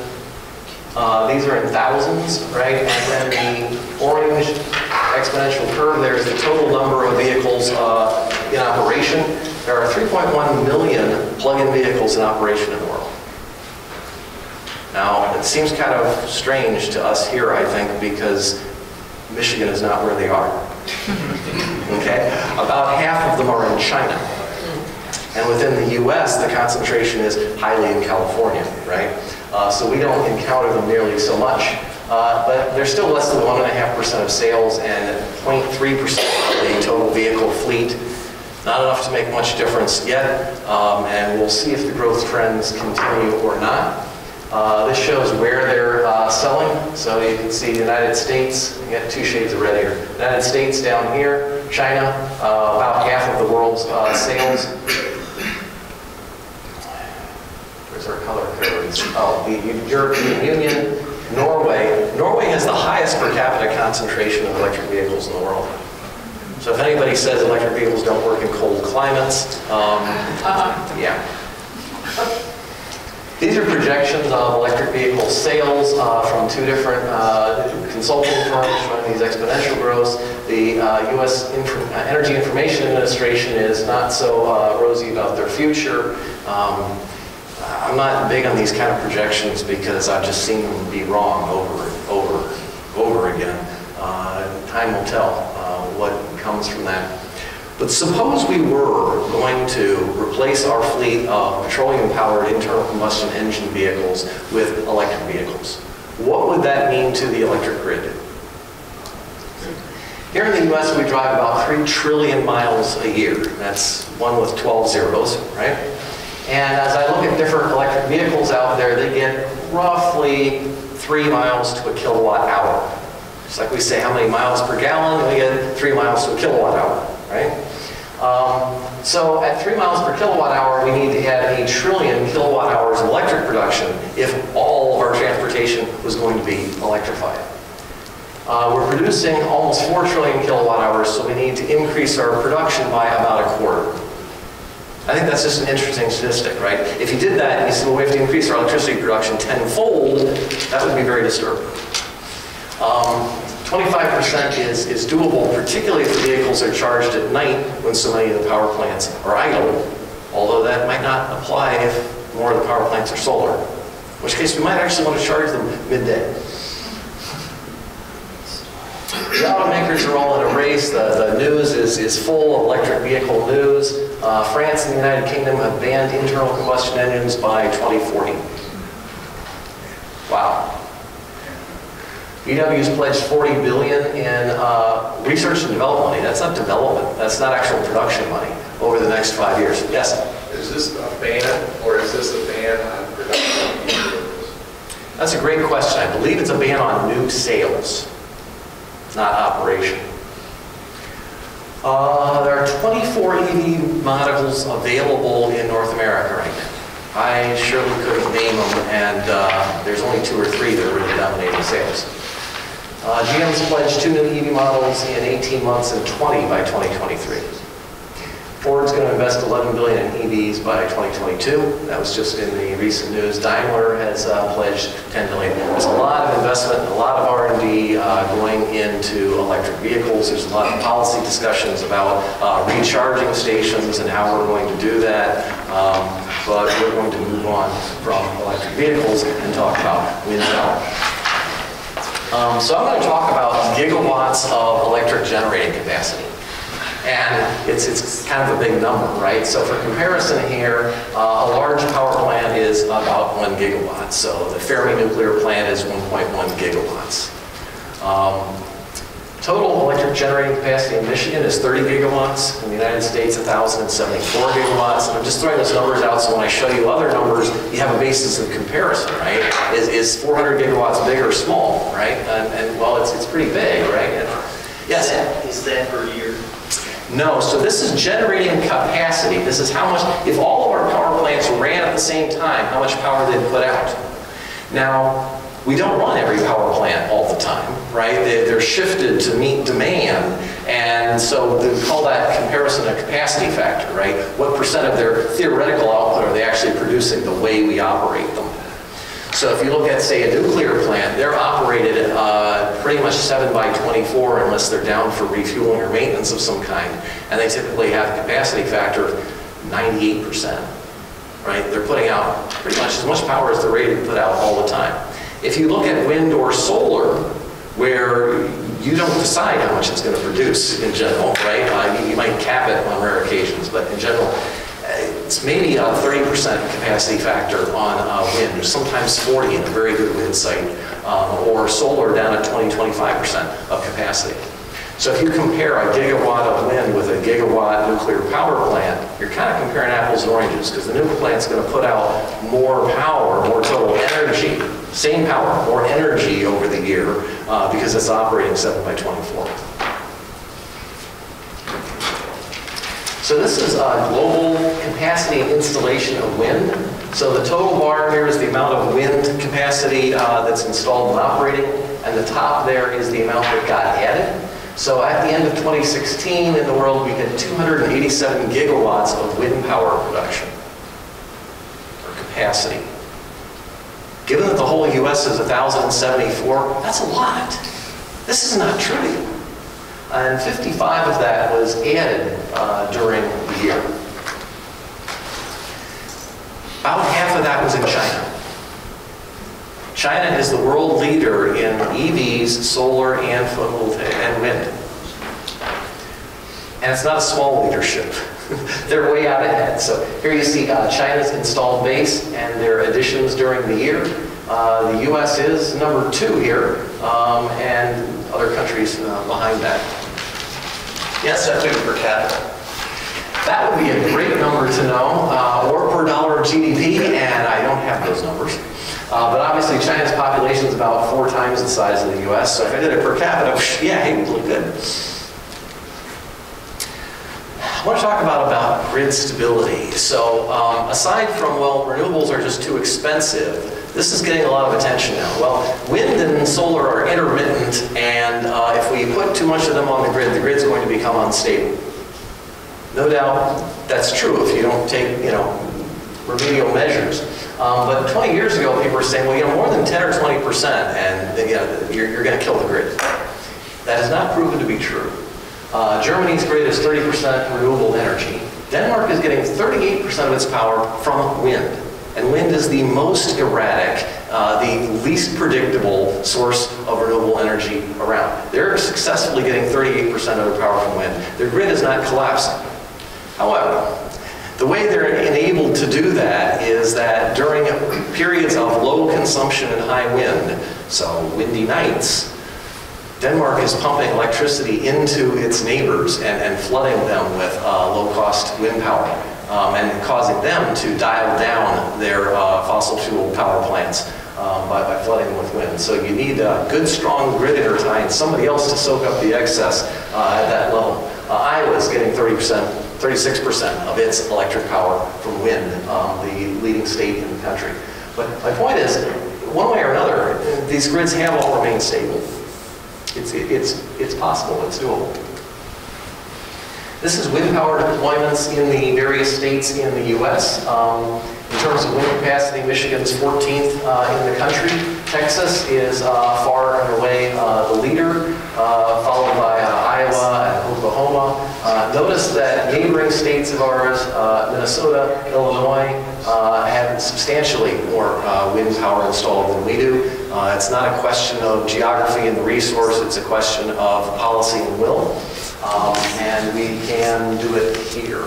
uh, these are in thousands, right? And then the orange exponential curve there is the total number of vehicles uh, in operation. There are 3.1 million plug-in vehicles in operation in the world. Now, it seems kind of strange to us here, I think, because Michigan is not where they are. Okay? About half of them are in China. And within the US, the concentration is highly in California, right? Uh, so we don't encounter them nearly so much. Uh, but they're still less than 1.5% of sales and 0.3% of the total vehicle fleet. Not enough to make much difference yet, um, and we'll see if the growth trends continue or not. Uh, this shows where they're uh, selling. So you can see the United States, you got two shades of red here. United States down here, China, uh, about half of the world's uh, sales. Where's our color codes? Oh, the European Union, Norway. Norway has the highest per capita concentration of electric vehicles in the world. So if anybody says electric vehicles don't work in cold climates, um, yeah. These are projections of electric vehicle sales uh, from two different uh, consulting firms showing these exponential growths. The uh, U.S. Uh, Energy Information Administration is not so uh, rosy about their future. Um, I'm not big on these kind of projections because I've just seen them be wrong over and over, over again. Uh, time will tell uh, what comes from that. But suppose we were going to replace our fleet of petroleum-powered internal combustion engine vehicles with electric vehicles. What would that mean to the electric grid? Here in the US, we drive about 3 trillion miles a year. That's one with 12 zeros, right? And as I look at different electric vehicles out there, they get roughly 3 miles to a kilowatt hour. Just like we say how many miles per gallon, we get 3 miles to a kilowatt hour, right? Um, so at 3 miles per kilowatt hour, we need to add a trillion kilowatt hours of electric production if all of our transportation was going to be electrified. Uh, we're producing almost 4 trillion kilowatt hours, so we need to increase our production by about a quarter. I think that's just an interesting statistic, right? If you did that and you said, well, we have to increase our electricity production tenfold, that would be very disturbing. Um, 25% is, is doable, particularly if the vehicles are charged at night when so many of the power plants are idle, although that might not apply if more of the power plants are solar, in which case we might actually want to charge them midday. The automakers are all in a race. The, the news is, is full of electric vehicle news. Uh, France and the United Kingdom have banned internal combustion engines by 2040. Wow. VW's pledged 40 billion in uh, research and development money. That's not development, that's not actual production money over the next five years. Yes? Is this a ban, or is this a ban on production? That's a great question. I believe it's a ban on new sales, not operation. Uh, There are 24 EV models available in North America right now. I surely couldn't name them, and uh, there's only two or three that are really dominating sales. Uh, GM's pledged two new EV models in 18 months and 20 by 2023. Ford's going to invest 11 billion in EVs by 2022. That was just in the recent news. Daimler has uh, pledged 10 billion. There's a lot of investment, a lot of R&D uh, going into electric vehicles. There's a lot of policy discussions about uh, recharging stations and how we're going to do that. Um, but we're going to move on from electric vehicles and talk about wind power. Um, so I'm going to talk about gigawatts of electric generating capacity. And it's, it's kind of a big number, right? So for comparison here, uh, a large power plant is about one gigawatt. So the Fermi nuclear plant is 1.1 gigawatts. Um, total electric generating capacity in Michigan is 30 gigawatts. In the United States, 1,074 gigawatts. And I'm just throwing those numbers out so when I show you other numbers, you have a basis of comparison, right? Is, is 400 gigawatts big or small, right? And, and well, it's, it's pretty big, right? And- yes? Is that per year? No, so this is generating capacity. This is how much, if all of our power plants ran at the same time, how much power they'd put out. Now, we don't run every power plant all the time, right? They- They're shifted to meet demand, and so we call that comparison a capacity factor, right? What percent of their theoretical output are they actually producing the way we operate? So if you look at, say, a nuclear plant, they're operated uh, pretty much 7 by 24 unless they're down for refueling or maintenance of some kind. And they typically have a capacity factor of 98%, right? They're putting out pretty much as much power as they're rated to put out all the time. If you look at wind or solar, where you don't decide how much it's going to produce in general, right? Uh, you, you might cap it on rare occasions, but in general, it's maybe a 30% capacity factor on uh, wind, sometimes 40 in a very good wind site, um, or solar down at 20, 25% of capacity. So if you compare a gigawatt of wind with a gigawatt nuclear power plant, you're kind of comparing apples and oranges, because the nuclear plant's going to put out more power, more total energy, same power, more energy over the year, uh, because it's operating 7 by 24. So this is a global capacity and installation of wind. So the total bar here is the amount of wind capacity uh, that's installed and operating, and the top there is the amount that got added. So at the end of 2016 in the world, we had 287 gigawatts of wind power production, or capacity. Given that the whole US is 1,074, that's a lot. This is not trivial. And 55 of that was added uh, during the year. About half of that was in China. China is the world leader in EVs, solar, and photovoltaic, and wind. And it's not a small leadership. They're way out ahead. So here you see uh, China's installed base and their additions during the year. Uh, the U.S. is number two here, um, and other countries uh, behind that. Yes, That's due per capita. that would be a great number to know, uh, or per dollar of GDP, and I don't have those numbers. Uh, but obviously, China's population is about four times the size of the U.S., so if I did it per capita, yeah, it would look good. I want to talk about, about grid stability. So um, aside from, well, renewables are just too expensive, this is getting a lot of attention now. Well, wind and solar are intermittent, and uh, if we put too much of them on the grid, the grid's going to become unstable. No doubt that's true if you don't take, you know, remedial measures. Um, but 20 years ago, people were saying, well, you know, more than 10 or 20 percent, and you know, you're, you're going to kill the grid. That has not proven to be true. Uh, Germany's grid is 30 percent renewable energy. Denmark is getting 38 percent of its power from wind. And wind is the most erratic, uh, the least predictable source of renewable energy around. They're successfully getting 38% of their power from wind. Their grid is not collapsing. However, the way they're enabled to do that is that during periods of low consumption and high wind, so windy nights, Denmark is pumping electricity into its neighbors and, and flooding them with uh, low-cost wind power um, and causing them to dial down their uh, fossil fuel power plants um, by, by flooding them with wind. So you need a good, strong grid intertie and somebody else to soak up the excess uh, at that level. Uh, is getting 30%, 36% of its electric power from wind, um, the leading state in the country. But my point is, one way or another, these grids have all remained stable. It's, it's, it's possible, it's doable. This is wind power deployments in the various states in the U.S. Um, in terms of wind capacity, Michigan's 14th uh, in the country. Texas is uh, far and away uh, the leader, uh, followed by uh, Iowa and Oklahoma. Uh, notice that neighboring states of ours, Minnesota, Illinois, have substantially more wind power installed than we do. It's not a question of geography and the resource, it's a question of policy and will. Um, And we can do it here.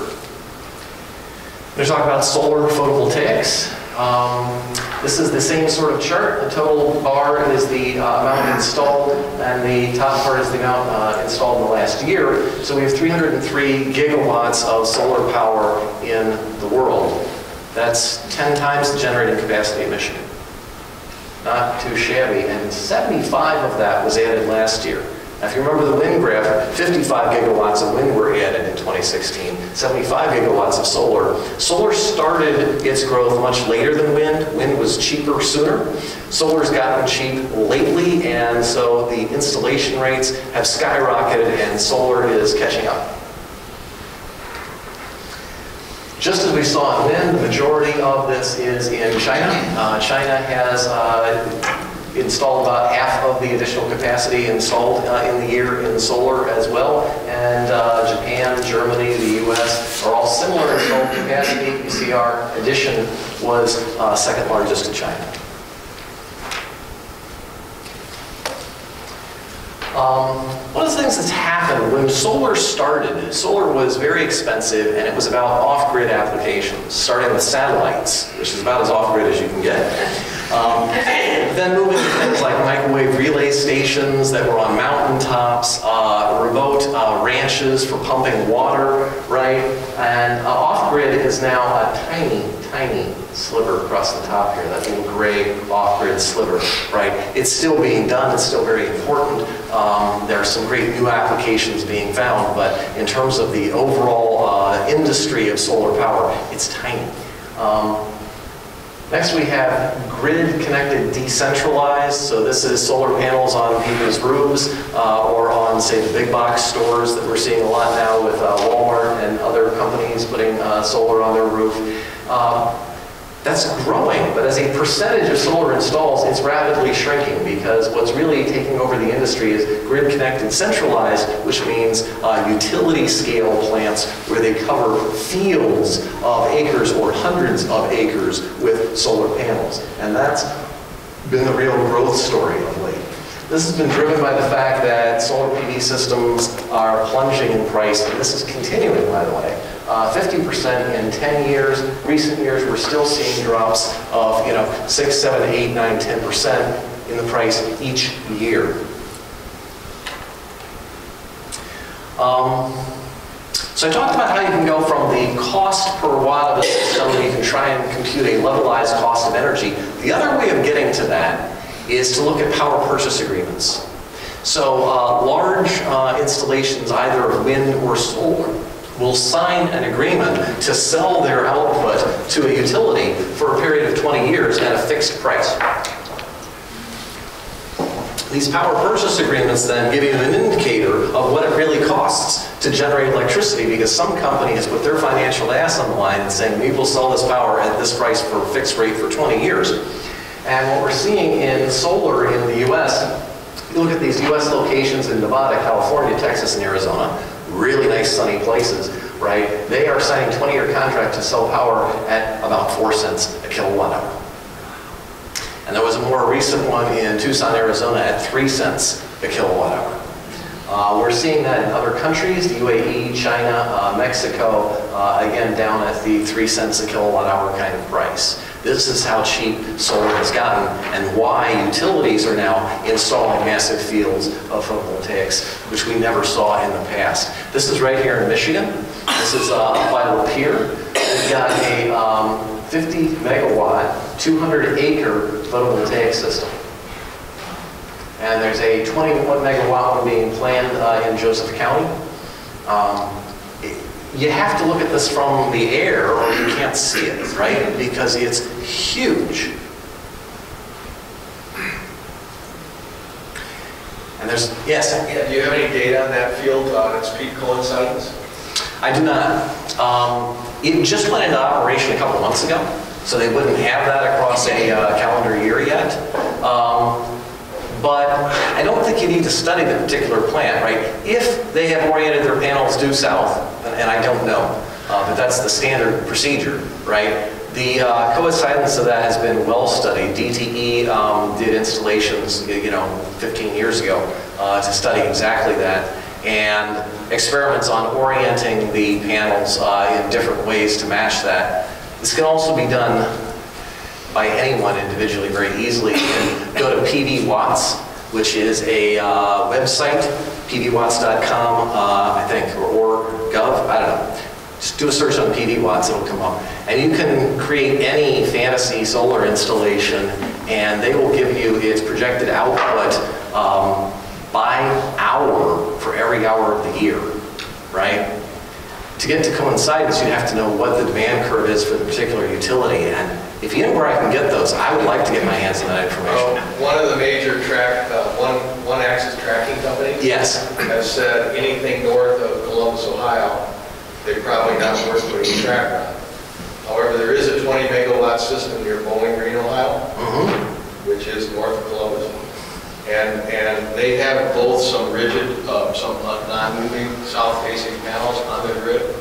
They're talking about solar photovoltaics. Um, This is the same sort of chart. The total bar is the uh, amount installed, and the top part is the amount uh, installed in the last year. So we have 303 gigawatts of solar power in the world. That's 10 times the generating capacity of Michigan. Not too shabby, and 75 of that was added last year. Now, if you remember the wind graph, 55 gigawatts of wind were added in 2016, 75 gigawatts of solar. Solar started its growth much later than wind. Wind was cheaper sooner. Solar's gotten cheap lately, and so the installation rates have skyrocketed, and solar is catching up. Just as we saw wind, the majority of this is in China. Uh, China has uh, installed about half of the additional capacity installed uh, in the year in solar as well. And uh, Japan, Germany, the US are all similar installed capacity. You see our addition was uh, second largest in China. Um, one of the things that's happened when solar started, solar was very expensive and it was about off-grid applications, starting with satellites, which is about as off-grid as you can get. Um, then moving to things like microwave relay stations that were on mountaintops, uh, remote uh, ranches for pumping water, right? And uh, off-grid is now a tiny, tiny sliver across the top here, that little gray off-grid sliver, right? It's still being done, it's still very important. Um, there are some great new applications being found, but in terms of the overall uh, industry of solar power, it's tiny. Um, Next, we have grid-connected decentralized. So this is solar panels on people's roofs uh, or on, say, the big box stores that we're seeing a lot now with uh, Walmart and other companies putting uh, solar on their roof. That's growing, but as a percentage of solar installs, it's rapidly shrinking because what's really taking over the industry is grid-connected centralized, which means uh, utility scale plants where they cover fields of acres or hundreds of acres with solar panels. And that's been the real growth story of late. This has been driven by the fact that solar PV systems are plunging in price, and this is continuing, by the way. Uh, 50% in 10 years. Recent years, we're still seeing drops of, you know, 6, 7, 8, 9, 10% in the price each year. Um, so I talked about how you can go from the cost per watt of a system, you can try and compute a levelized cost of energy. The other way of getting to that is to look at power purchase agreements. So uh, large uh, installations, either of wind or solar, will sign an agreement to sell their output to a utility for a period of 20 years at a fixed price. These power purchase agreements then give you an indicator of what it really costs to generate electricity because some company has put their financial ass on the line and saying, we will sell this power at this price for a fixed rate for 20 years. And what we're seeing in solar in the US, you look at these US locations in Nevada, California, Texas, and Arizona, really nice sunny places, right? They are signing 20-year contract to sell power at about 4 cents a kilowatt hour. And there was a more recent one in Tucson, Arizona at 3 cents a kilowatt hour. Uh, we're seeing that in other countries, the UAE, China, uh, Mexico, uh, again down at the 3 cents a kilowatt hour kind of price. This is how cheap solar has gotten and why utilities are now installing massive fields of photovoltaics, which we never saw in the past. This is right here in Michigan. This is uh, by Lapeer. We've got a um, 50 megawatt, 200 acre photovoltaic system. And there's a 21 megawatt one being planned uh, in Joseph County. Um, You have to look at this from the air or you can't see it, right? Because it's huge. And there's, yes? Yeah, do you have any data on that field, on its peak coincidence? I do not. Um, It just went into operation a couple months ago, so they wouldn't have that across a uh, calendar year yet. Um, But I don't think you need to study the particular plant, right? If they have oriented their panels due south, and I don't know, uh, but that's the standard procedure, right? The uh, coincidence of that has been well studied. DTE um, did installations, you know, 15 years ago uh, to study exactly that and experiments on orienting the panels uh, in different ways to match that. This can also be done by anyone individually very easily. You can go to PV Watts, which is a uh, website, pvwatts.com, uh, I think, or or gov, I don't know. Just do a search on pvwatts, it'll come up. And you can create any fantasy solar installation, and they will give you its projected output um, by hour for every hour of the year, right? To get to coincidence, you'd have to know what the demand curve is for the particular utility. And if you know where I can get those, I would like to get my hands on that Well, information. one of the major track, uh, one, one axis tracking companies Yes, has said anything north of Columbus, Ohio, they're probably not worth putting a tracker on. However, there is a 20 megawatt system near Bowling Green, Ohio, mhm, which is north of Columbus. And, and they have both some rigid, uh, some non-moving south-facing panels on their grid.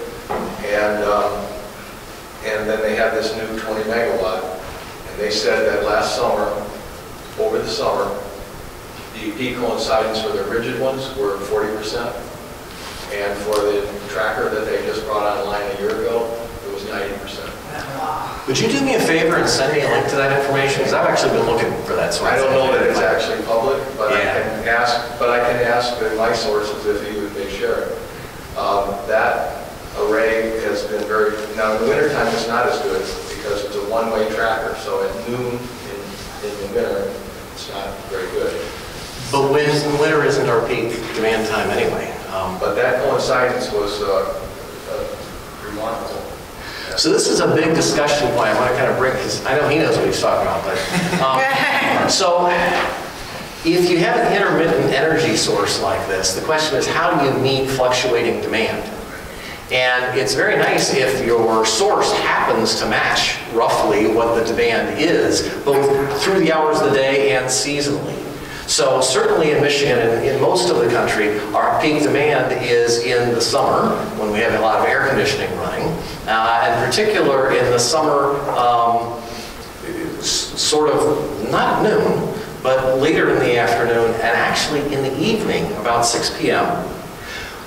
And, um, and then they have this new 20 megawatt. And they said that last summer, over the summer, the peak coincidence for the rigid ones were 40%. And for the tracker that they just brought online a year ago, it was 90%. would you do me a favor and send me a link to that information? Because I've actually been looking for that sort I of don't know that it's actually public, but I can ask, but I can ask my sources if he would, they share it. Um, That array has been very, now in the wintertime, it's not as good because it's a one-way tracker, so at noon in, in the winter, it's not very good. But when, winter isn't our peak demand time anyway. Um, But that coincidence was uh, uh, remarkable. So this is a big discussion point. I want to kind of bring, because I know he knows what he's talking about, but, um, so if you have an intermittent energy source like this, the question is how do you meet fluctuating demand? And it's very nice if your source happens to match roughly what the demand is, both through the hours of the day and seasonally. So certainly in Michigan and in most of the country, our peak demand is in the summer, when we have a lot of air conditioning running. Uh, In particular, in the summer, um, sort of, not noon, but later in the afternoon, and actually in the evening, about 6 PM,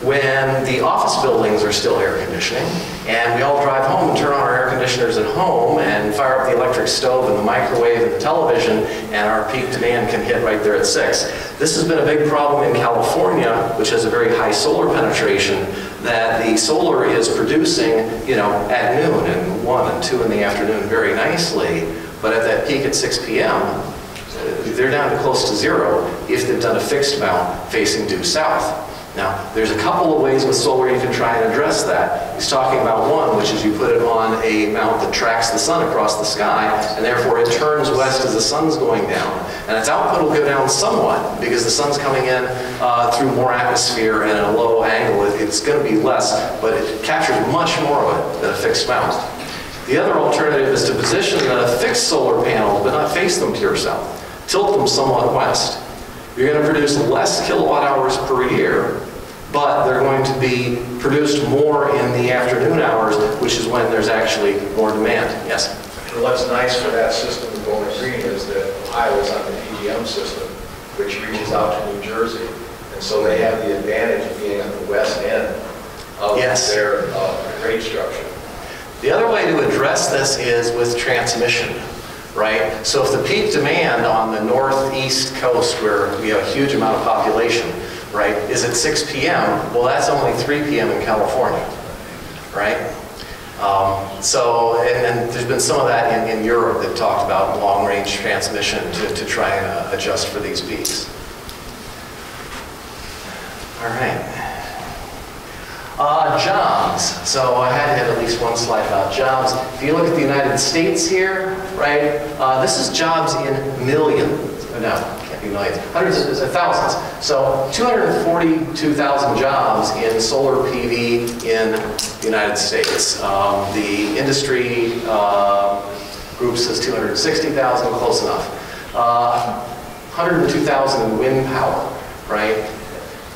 when the office buildings are still air conditioning, and we all drive home and turn on our air conditioners at home and fire up the electric stove and the microwave and the television, and our peak demand can hit right there at 6. This has been a big problem in California, which has a very high solar penetration, that the solar is producing, you know, at noon and 1 and 2 in the afternoon very nicely, but at that peak at 6 PM, they're down to close to zero if they've done a fixed mount facing due south. Now, there's a couple of ways with solar you can try and address that. He's talking about one, which is you put it on a mount that tracks the sun across the sky, and therefore it turns west as the sun's going down. And its output will go down somewhat because the sun's coming in uh, through more atmosphere and at a low angle. It- It's going to be less, but it captures much more of it than a fixed mount. The other alternative is to position the fixed solar panels, but not face them pure south. Tilt them somewhat west. You're going to produce less kilowatt hours per year, but they're going to be produced more in the afternoon hours, which is when there's actually more demand. Yes? And what's nice for that system in Bowling Green is that Ohio is on the PJM system, which reaches out to New Jersey. And so they have the advantage of being on the west end of Yes. their uh, rate structure. The other way to address this is with transmission, right? So if the peak demand on the northeast coast, where we have a huge amount of population, right, is at 6 PM, well, that's only 3 PM in California, right? Um, So, and and there's been some of that in, in Europe that talked about long-range transmission to, to try and uh, adjust for these peaks. All right. Uh, jobs. So I had to have at least one slide about jobs. If you look at the United States here, right, uh, this is jobs in millions. No, can't millions. Hundreds of of thousands. So 242,000 jobs in solar PV in the United States. Um, the industry uh, group says 260,000, close enough. Uh, 102,000 in wind power, right?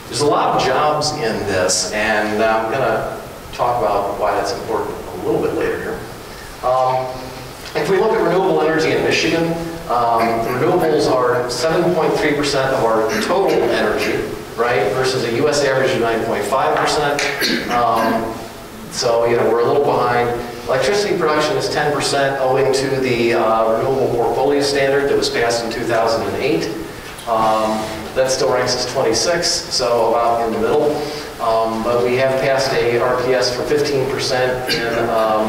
There's a lot of jobs in this, and I'm going to talk about why that's important a little bit later here. Um, If we look at renewable energy in Michigan, um, renewables are 7.3% of our total energy, right, versus a US average of 9.5%. Um, So, you know, we're a little behind. Electricity production is 10% owing to the uh, renewable portfolio standard that was passed in 2008. Um, That still ranks as 26, so about in the middle. Um, But we have passed a RPS for 15% in, um,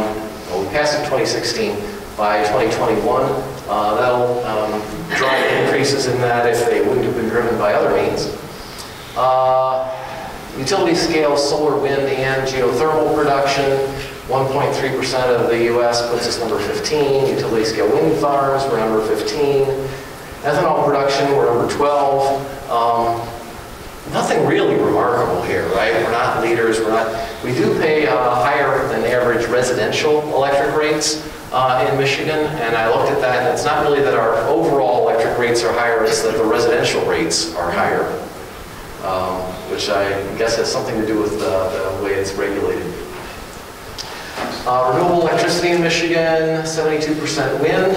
well, we passed in 2016. By 2021, uh, that'll um, drive increases in that if they wouldn't have been driven by other means. Uh, Utility scale solar, wind, and geothermal production, 1.3% of the US puts us number 15. Utility scale wind farms, we're number 15. Ethanol production, we're number 12. Um, Nothing really remarkable here, right? We're not leaders, we're not, we do pay uh, higher than average residential electric rates uh, in Michigan, and I looked at that, and it's not really that our overall electric rates are higher, it's that the residential rates are higher, um, which I guess has something to do with the the way it's regulated. Uh, Renewable electricity in Michigan, 72% wind.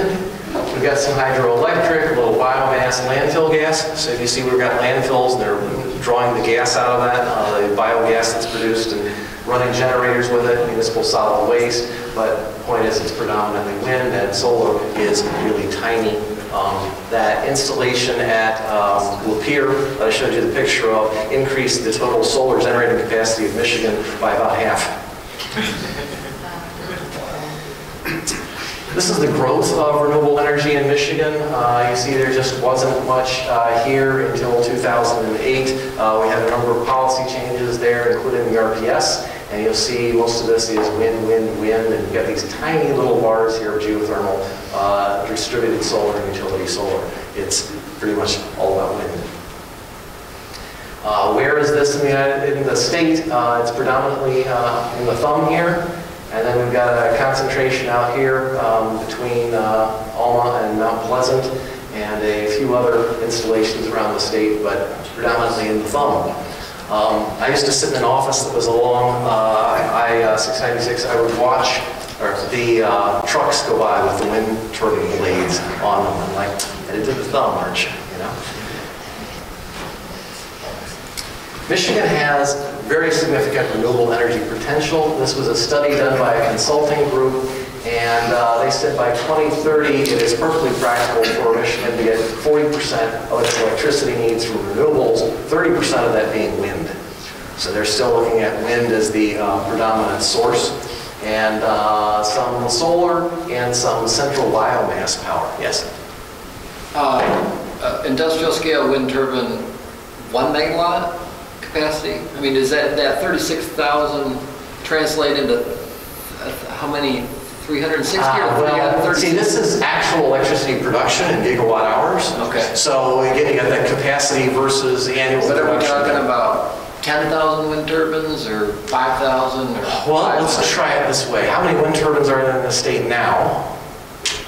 We've got some hydroelectric, a little biomass, landfill gas. So if you see we've got landfills, and they're drawing the gas out of that, uh, the biogas that's produced and running generators with it, municipal solid waste. But point is, it's predominantly wind and solar is really tiny. Um, That installation at um, Lapeer, that I showed you the picture of, increased the total solar generating capacity of Michigan by about half. This is the growth of renewable energy in Michigan. Uh, You see there just wasn't much uh, here until 2008. Uh, We had a number of policy changes there, including the RPS. And you'll see most of this is wind, wind, wind, and you've got these tiny little bars here of geothermal, uh, distributed solar, and utility solar. It's pretty much all about wind. Uh, Where is this in the, in the state? Uh, It's predominantly in the thumb here, and then we've got a concentration out here um, between uh, Alma and Mount Pleasant, and a few other installations around the state, but predominantly in the thumb. Um, I used to sit in an office that was along uh, I-696. I would watch or the uh, trucks go by with the wind turbine blades on them. I'm like, headed to the thumb, aren't you? You know? Michigan has very significant renewable energy potential. This was a study done by a consulting group, and uh, they said by 2030, it is perfectly practical for Michigan to get 40% of its electricity needs from renewables, 30% of that being wind. So they're still looking at wind as the uh, predominant source, and uh, some solar and some central biomass power. Yes? Uh, uh, Industrial scale wind turbine, one megawatt capacity? I mean, does that, that 36,000 translate into uh, how many, 360 Ah, or well, see, this is actual electricity production in gigawatt hours. Okay. So again, you got that capacity versus annual But are we talking about 10,000 wind turbines or 5,000 or? Well, let's try it this way. How many wind turbines are there in the state now?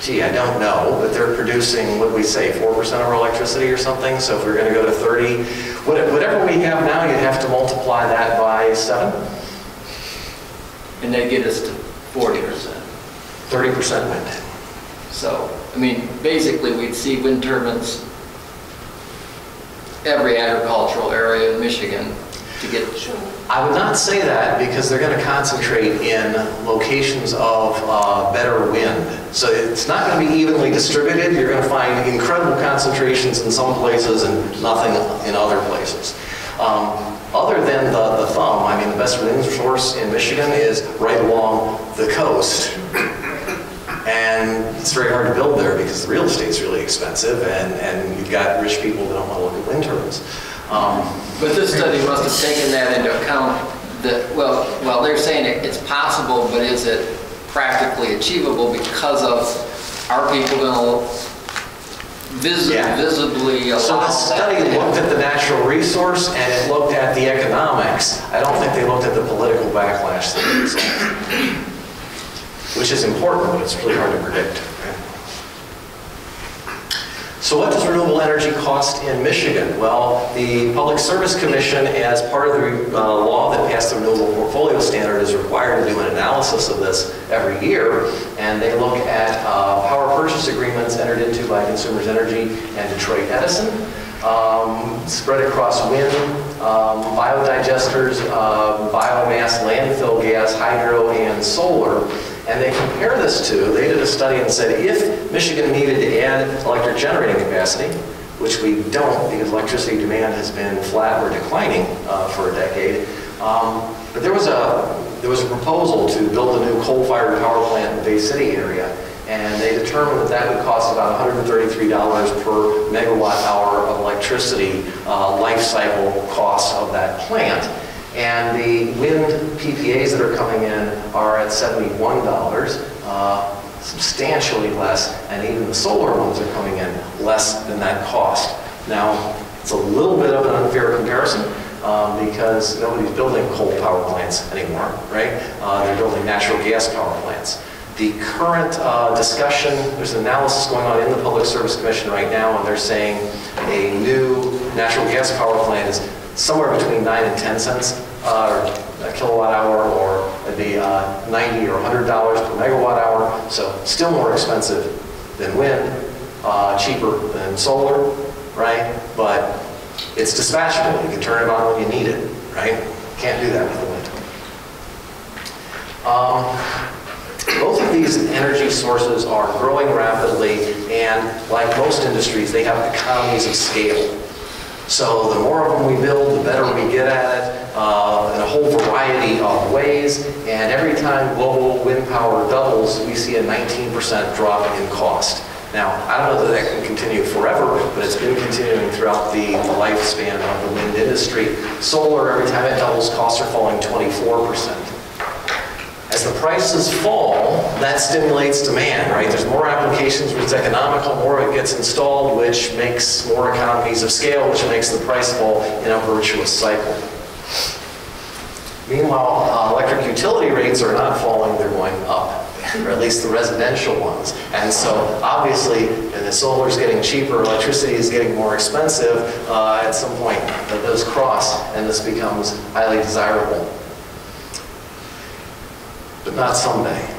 Gee, I don't know, but they're producing, what we say, 4% of our electricity or something? So if we're going to go to 30, whatever we have now, you'd have to multiply that by seven, And they get us to 40%. 30% wind. So, I mean, basically, we'd see wind turbines every agricultural area in Michigan. To get, I would not say that because they're going to concentrate in locations of uh, better wind. So it's not going to be evenly distributed. You're going to find incredible concentrations in some places and nothing in other places. Um, Other than the the thumb, I mean, the best wind source in Michigan is right along the coast. And it's very hard to build there because the real estate's really expensive and, and you've got rich people that don't want to look at wind turbines. Um, but this study must have taken that into account, that, well, well, they're saying it- it's possible, but is it practically achievable because of, are people gonna visi- Yeah. visibly allow So the study looked at the natural resource and it looked at the economics. I don't think they looked at the political backlash that. Which is important, but it's really hard to predict. So what does renewable energy cost in Michigan? Well, the Public Service Commission, as part of the uh, law that passed the Renewable Portfolio Standard, is required to do an analysis of this every year. And they look at uh, power purchase agreements entered into by Consumers Energy and Detroit Edison, um, spread across wind, um, biodigesters, uh, biomass, landfill gas, hydro, and solar. And they compare this to, they did a study and said if Michigan needed to add electric generating capacity, which we don't because electricity demand has been flat or declining uh, for a decade, um, but there was a there was a proposal to build a new coal-fired power plant in the Bay City area, and they determined that that would cost about $133 per megawatt hour of electricity uh, life cycle cost of that plant. And the wind PPAs that are coming in are at $71, uh, substantially less, and even the solar ones are coming in less than that cost. Now, it's a little bit of an unfair comparison um, because nobody's building coal power plants anymore, right? Uh, they're building natural gas power plants. The current uh, discussion, there's an analysis going on in the Public Service Commission right now, and they're saying a new natural gas power plant is somewhere between 9 and 10 cents uh, a kilowatt hour, or be uh, 90 or 100 dollars per megawatt hour, so still more expensive than wind, uh, cheaper than solar, right? But it's dispatchable, you can turn it on when you need it, right? Can't do that with the wind. Um, both of these energy sources are growing rapidly, and like most industries, they have economies of scale. So the more of them we build, the better we get at it uh, in a whole variety of ways. And every time global wind power doubles, we see a 19% drop in cost. Now, I don't know that that can continue forever, but it's been continuing throughout the lifespan of the wind industry. Solar, every time it doubles, costs are falling 24%. As the prices fall, that stimulates demand, right? There's more applications which it's economical, more it gets installed, which makes more economies of scale, which makes the price fall in a virtuous cycle. Meanwhile, uh, electric utility rates are not falling, they're going up, or at least the residential ones. And so obviously, the solar's getting cheaper, electricity is getting more expensive, uh, at some point, those cross and this becomes highly desirable but not someday.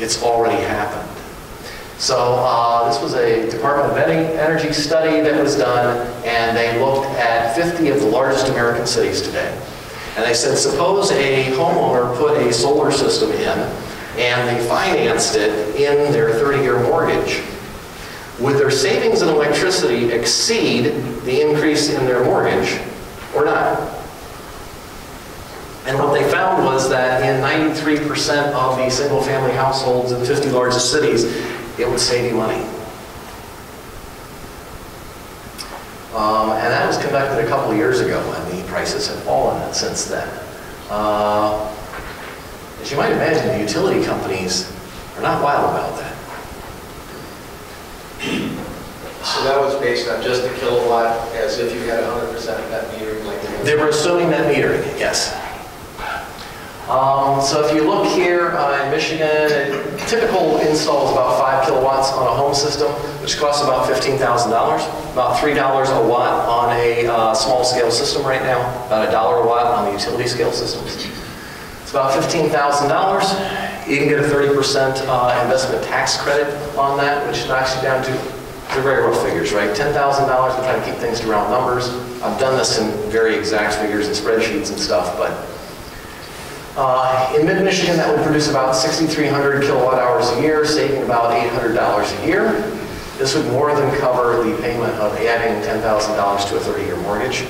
It's already happened. So uh, this was a Department of Energy study that was done, and they looked at 50 of the largest American cities today. And they said, suppose a homeowner put a solar system in, and they financed it in their 30-year mortgage. Would their savings in electricity exceed the increase in their mortgage or not? And what they found was that in 93% of the single-family households in the 50 largest cities, it would save you money. Um, and that was conducted a couple of years ago, and the prices have fallen since then. Uh, as you might imagine, the utility companies are not wild about that. So that was based on just the kilowatt, as if you had 100% net metering like They were assuming that metering, yes. Um, so if you look here uh, in Michigan, a typical install is about five kilowatts on a home system, which costs about $15,000, about $3 a watt on a uh, small scale system right now, about a dollar a watt on the utility scale systems. It's about $15,000. You can get a 30% uh, investment tax credit on that, which knocks you down to, they're very rough figures, right? $10,000, we're trying to keep things to round numbers. I've done this in very exact figures and spreadsheets and stuff, but uh, in mid-Michigan, that would produce about 6,300 kilowatt hours a year, saving about $800 a year. This would more than cover the payment of adding $10,000 to a 30-year mortgage.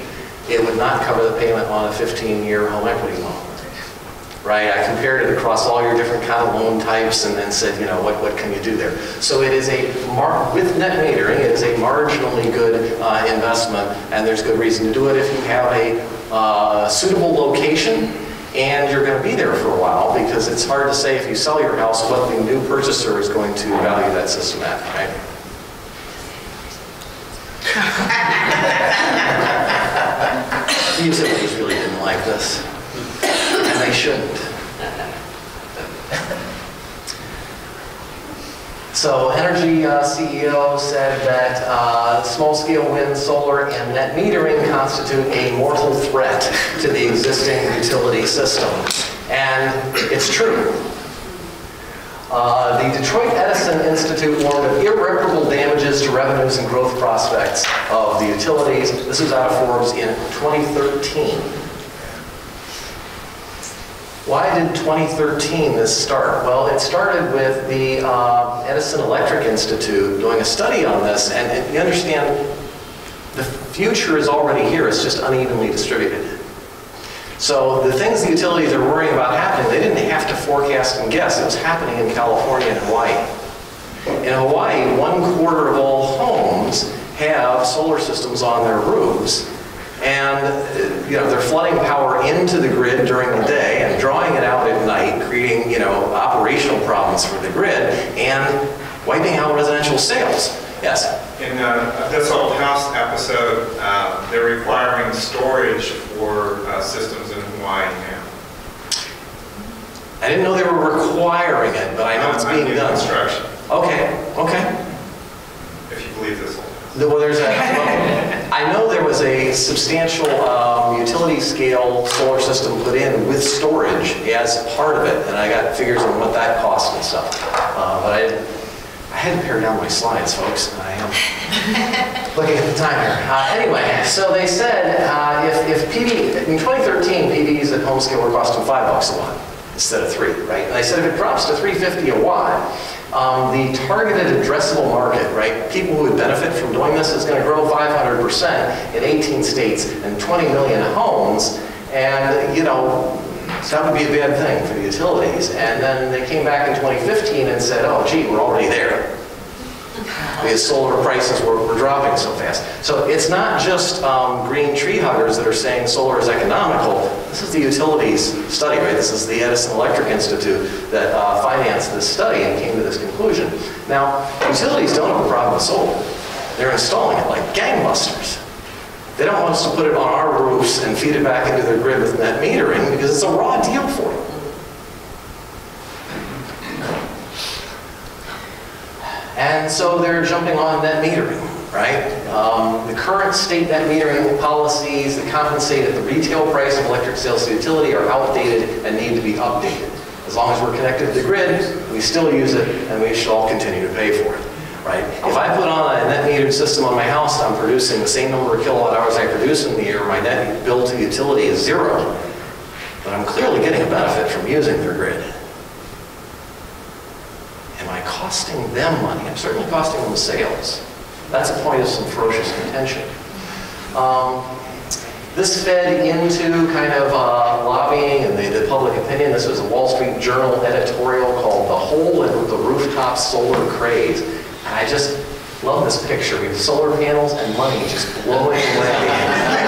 It would not cover the payment on a 15-year home equity loan right? I compared it across all your different kind of loan types and then said, you know, what, what can you do there? So it is a, with net metering, it is a marginally good uh, investment, and there's good reason to do it if you have a uh, suitable location and you're going to be there for a while, because it's hard to say if you sell your house what the new purchaser is going to value that system at, right? The utilities really didn't like this, and they shouldn't. So Energy uh, CEO said that uh, small-scale wind, solar, and net metering constitute a mortal threat to the existing utility system. And it's true. Uh, The Detroit Edison Institute warned of irreparable damages to revenues and growth prospects of the utilities. This was out of Forbes in 2013. Why did 2013 this start? Well, it started with the uh, Edison Electric Institute doing a study on this, and, you understand the future is already here, it's just unevenly distributed. So the things the utilities are worrying about happening, they didn't have to forecast and guess. It was happening in California and Hawaii. In Hawaii, one quarter of all homes have solar systems on their roofs. And, you know, they're flooding power into the grid during the day and drawing it out at night, creating, you know, operational problems for the grid and wiping out residential sales. Yes? In uh, this old house episode, uh, they're requiring storage for uh, systems in Hawaii now. I didn't know they were requiring it, but I know it's being done. Construction, Okay, okay. if you believe this. Well, there's a, well, I know there was a substantial um, utility scale solar system put in with storage as part of it, and I got figures on what that cost and stuff. Uh, But I, I had to pare down my slides, folks. I am looking at the timer. Uh, Anyway, so they said uh, if, if PV, in 2013, PVs at home scale were costing five bucks a watt instead of three, right? And they said if it drops to 350 a watt, um, the targeted addressable market, right, people who would benefit from doing this is going to grow 500% in 18 states and 20 million homes. And, you know, so that would be a bad thing for the utilities. And then they came back in 2015 and said, oh, gee, we're already there because solar prices were, were dropping so fast. So it's not just um, green tree huggers that are saying solar is economical. This is the utilities study, right? This is the Edison Electric Institute that uh, financed this study and came to this conclusion. Now, utilities don't have a problem with solar. They're installing it like gangbusters. They don't want us to put it on our roofs and feed it back into their grid with net metering because it's a raw deal for them. And so they're jumping on net metering, right? Um, the current state net metering policies that compensate at the retail price of electric sales to utility are outdated and need to be updated. As long as we're connected to the grid, we still use it and we should all continue to pay for it, right? If I put on a net metered system on my house, I'm producing the same number of kilowatt hours I produce in the year, my net bill to utility is zero. But I'm clearly getting a benefit from using their grid. Am I costing them money? I'm certainly costing them sales. That's a point of some ferocious contention. Um, this fed into kind of uh, lobbying and the, the public opinion. This was a Wall Street Journal editorial called The Hole in the Rooftop Solar Craze. And I just love this picture. We have solar panels and money just blowing away.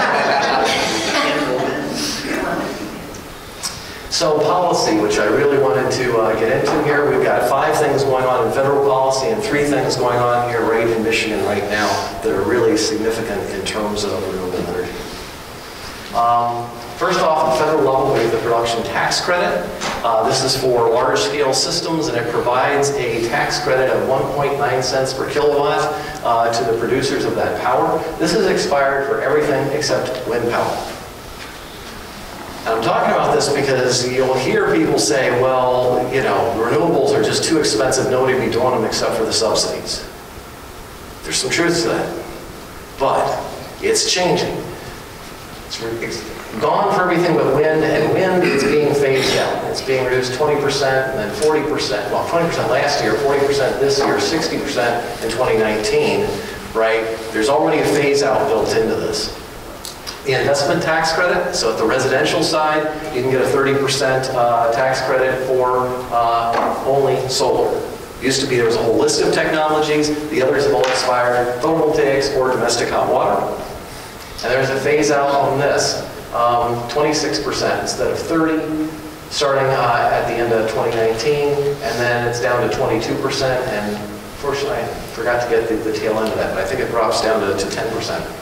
So policy, which I really wanted to uh, get into here, we've got five things going on in federal policy and three things going on here right in Michigan right now that are really significant in terms of renewable energy. Um, First off, at the federal level, we have the production tax credit. Uh, This is for large-scale systems, and it provides a tax credit of 1.9 cents per kilowatt uh, to the producers of that power. This is expired for everything except wind power. I'm talking about this because you'll hear people say, well, you know, renewables are just too expensive, nobody will be doing them except for the subsidies. There's some truth to that. But it's changing. It's it's gone for everything but wind, and wind is being phased out. It's being reduced 20% and then 40%, well, 20% last year, 40% this year, 60% in 2019, right? There's already a phase out built into this. The investment tax credit, so at the residential side, you can get a 30% uh, tax credit for uh, only solar. Used to be, there was a whole list of technologies, the others have all expired, photovoltaics or domestic hot water. And there's a phase out on this, um, 26% instead of 30, starting uh, at the end of 2019, and then it's down to 22%, and fortunately, I forgot to get the the tail end of that, but I think it drops down to to 10%.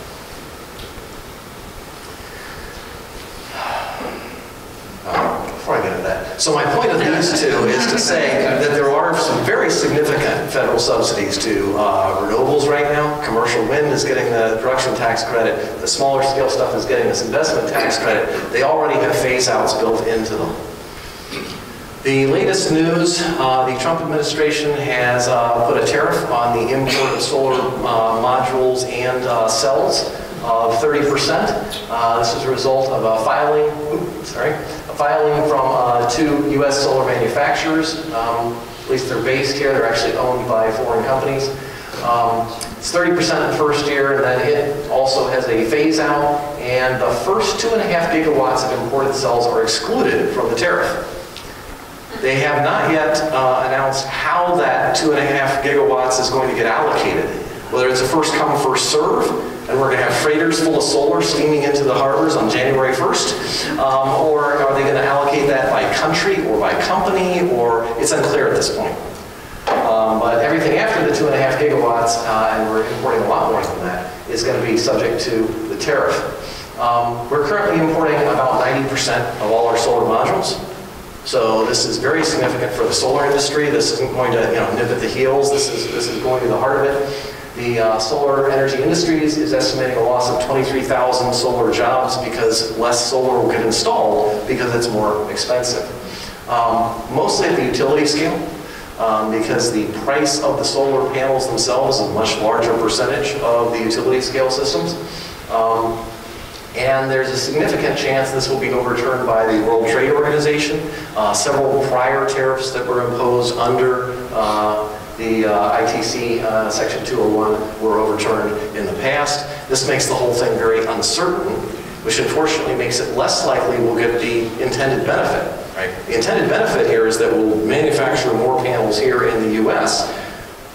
Uh, Before I get into that, so my point of these two is to say that there are some very significant federal subsidies to uh, renewables right now. Commercial wind is getting the production tax credit, the smaller scale stuff is getting this investment tax credit. They already have phase outs built into them. The latest news, uh, the Trump administration has uh, put a tariff on the import of solar uh, modules and uh, cells of 30%. Uh, This is a result of a filing, oop, sorry, filing from uh, two U.S. solar manufacturers. Um, At least they're based here, they're actually owned by foreign companies. Um, It's 30% in the first year, and then it also has a phase out, and the first two and a half gigawatts of imported cells are excluded from the tariff. They have not yet uh, announced how that two and a half gigawatts is going to get allocated. Whether it's a first come, first serve, and we're going to have freighters full of solar steaming into the harbors on January 1st, um, or are they going to allocate that by country or by company, or it's unclear at this point. Um, But everything after the two and a half gigawatts, uh, and we're importing a lot more than that, is going to be subject to the tariff. Um, We're currently importing about 90% of all our solar modules. So this is very significant for the solar industry. This isn't going to, you know, nip at the heels. This is, this is going to the heart of it. The uh, solar energy industries is estimating a loss of 23,000 solar jobs because less solar will get installed because it's more expensive. Um, Mostly at the utility scale, um, because the price of the solar panels themselves is a much larger percentage of the utility scale systems. Um, and there's a significant chance this will be overturned by the World Trade Organization. Uh, Several prior tariffs that were imposed under uh, the uh, ITC uh, Section 201 were overturned in the past. This makes the whole thing very uncertain, which unfortunately makes it less likely we'll get the intended benefit. Right? The intended benefit here is that we'll manufacture more panels here in the US,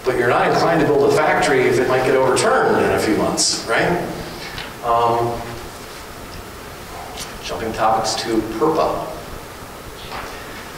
but you're not inclined to build a factory if it might get overturned in a few months, right? Um, Jumping topics to PURPA.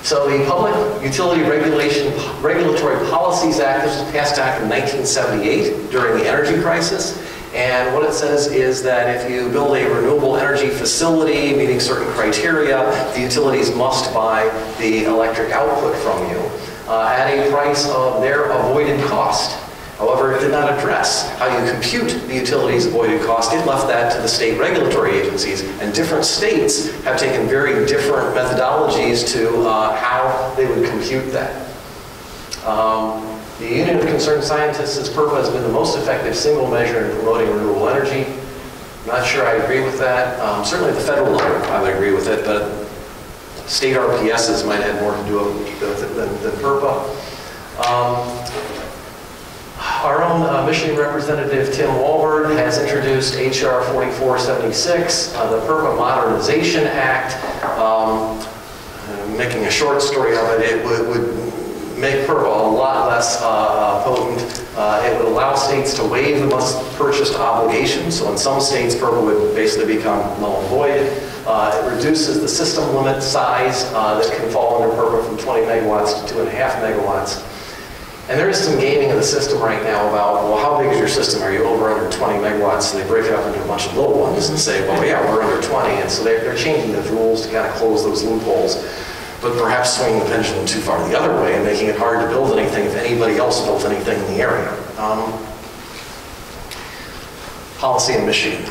So the Public Utility Regulation, Regulatory Policies Act, this was passed act in 1978 during the energy crisis. And what it says is that if you build a renewable energy facility meeting certain criteria, the utilities must buy the electric output from you uh, at a price of their avoided cost. However, it did not address how you compute the utilities avoided cost. It left that to the state regulatory agencies, and different states have taken very different methodologies to uh, how they would compute that. Um, the Union of Concerned Scientists PURPA has been the most effective single measure in promoting renewable energy. I'm Not sure I agree with that. Um, certainly the federal level, I would agree with it, but state RPSs might have more to do with it than, than PURPA. Um, our own uh, Michigan Representative Tim Walberg has introduced HR 4476, uh, the PURPA Modernization Act. Um, uh, making a short story of it, it would, would make PURPA a lot less uh, potent. Uh, it would allow states to waive the must-purchased obligation. So in some states, PURPA would basically become null and void. Uh, it reduces the system limit size uh, that can fall under PURPA from 20 megawatts to 2.5 megawatts. And there is some gaming in the system right now about, well, how big is your system? Are you over under 20 megawatts? And they break it up into a bunch of little ones and say, well, yeah, we're under 20. And so they're, they're changing the rules to kind of close those loopholes, but perhaps swinging the pendulum too far the other way and making it hard to build anything if anybody else built anything in the area. Um, policy in Michigan.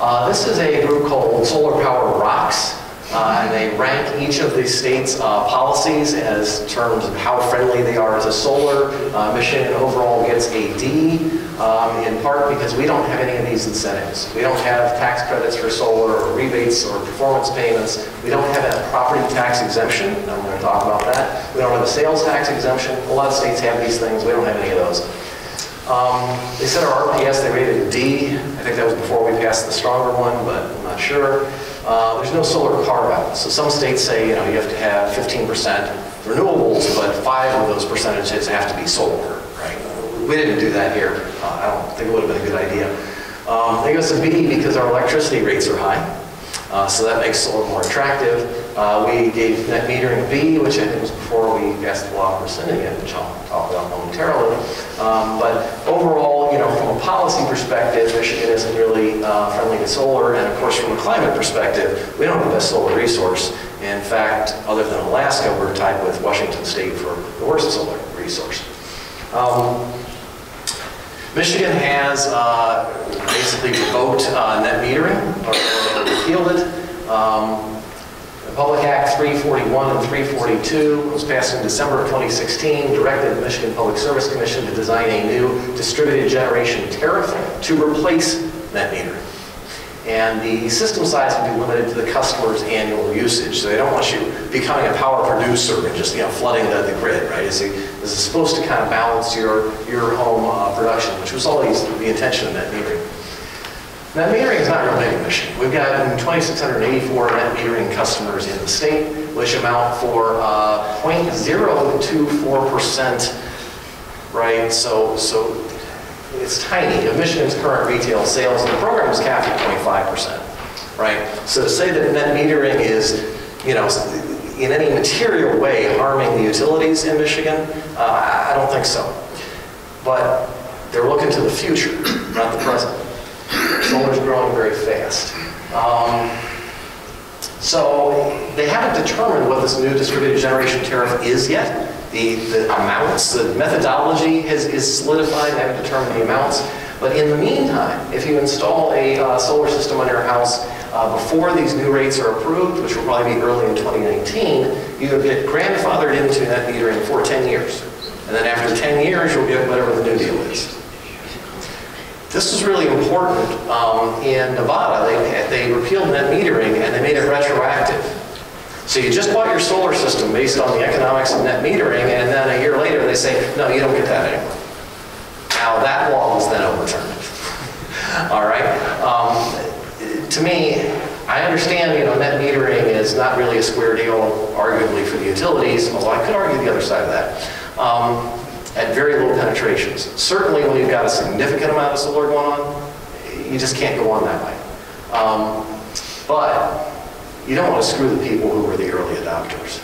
Uh, this is a group called Solar Power Rocks. Uh, and they rank each of the state's uh, policies as terms of how friendly they are to solar. Uh, Michigan overall gets a D, um, in part because we don't have any of these incentives. We don't have tax credits for solar, or rebates, or performance payments. We don't have a property tax exemption, I'm going to talk about that. We don't have a sales tax exemption. A lot of states have these things, we don't have any of those. Um, They said our RPS, they rated a D. I think that was before we passed the stronger one, but I'm not sure. Uh, There's no solar carve-out. So some states say, you know, you have to have 15% renewables, but five of those percentages have to be solar, right? We didn't do that here. Uh, I don't think it would have been a good idea. Um, They us a B because our electricity rates are high. Uh, So that makes solar more attractive. Uh, We gave net metering B, which I think was before we passed the law for rescinding it, which I'll talk about momentarily. Um, But overall, you know, from a policy perspective, Michigan isn't really uh, friendly to solar. And of course, from a climate perspective, we don't have the best solar resource. In fact, other than Alaska, we're tied with Washington State for the worst solar resource. Um, Michigan has uh, basically revoked uh, net metering, or or repealed it. Um, Public Act 341 and 342 was passed in December of 2016, directed the Michigan Public Service Commission to design a new distributed generation tariff to replace net metering. And the system size would be limited to the customer's annual usage. So they don't want you becoming a power producer and just, you know, flooding the, the grid, right? It's, this is supposed to kind of balance your, your home uh, production, which was always the intention of net metering. Net metering is not real big in Michigan. We've got 2,684 net metering customers in the state, which amount for uh, 0.024%, right? So, so it's tiny. Of Michigan's current retail sales, the program is capped at 25%, right? So to say that net metering is, you know, in any material way harming the utilities in Michigan, uh, I don't think so. But they're looking to the future, not the present. Solar's growing very fast. Um, so they haven't determined what this new distributed generation tariff is yet. The, the amounts, the methodology is solidified, they haven't determined the amounts. But in the meantime, if you install a uh, solar system on your house uh, before these new rates are approved, which will probably be early in 2019, you get grandfathered into net metering for 10 years. And then after 10 years, you'll get whatever the new deal is. This is really important. Um, in Nevada, they, they repealed net metering and they made it retroactive. So you just bought your solar system based on the economics of net metering, and then a year later they say, no, you don't get that anymore. Now that law was then overturned. All right. Um, to me, I understand, you know, net metering is not really a square deal, arguably for the utilities, although I could argue the other side of that. Um, at very low penetrations. Certainly when you've got a significant amount of solar going on, you just can't go on that way. Um, but you don't want to screw the people who were the early adopters.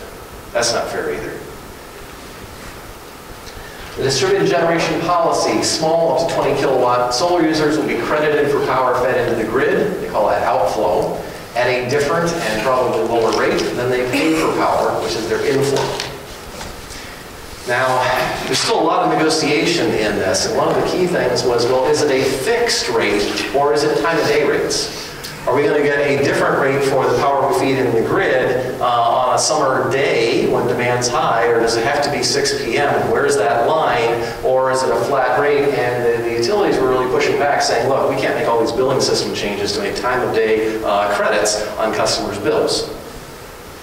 That's not fair either. The distributed generation policy, small up to 20 kilowatt solar users will be credited for power fed into the grid, they call that outflow, at a different and probably lower rate than they pay for power, which is their inflow. Now, there's still a lot of negotiation in this, and one of the key things was, well, is it a fixed rate or is it time of day rates? Are we going to get a different rate for the power we feed in the grid uh, on a summer day when demand's high, or does it have to be 6 p.m.? Where's that line? Or is it a flat rate? And the, the utilities were really pushing back, saying, look, we can't make all these billing system changes to make time of day uh, credits on customers' bills.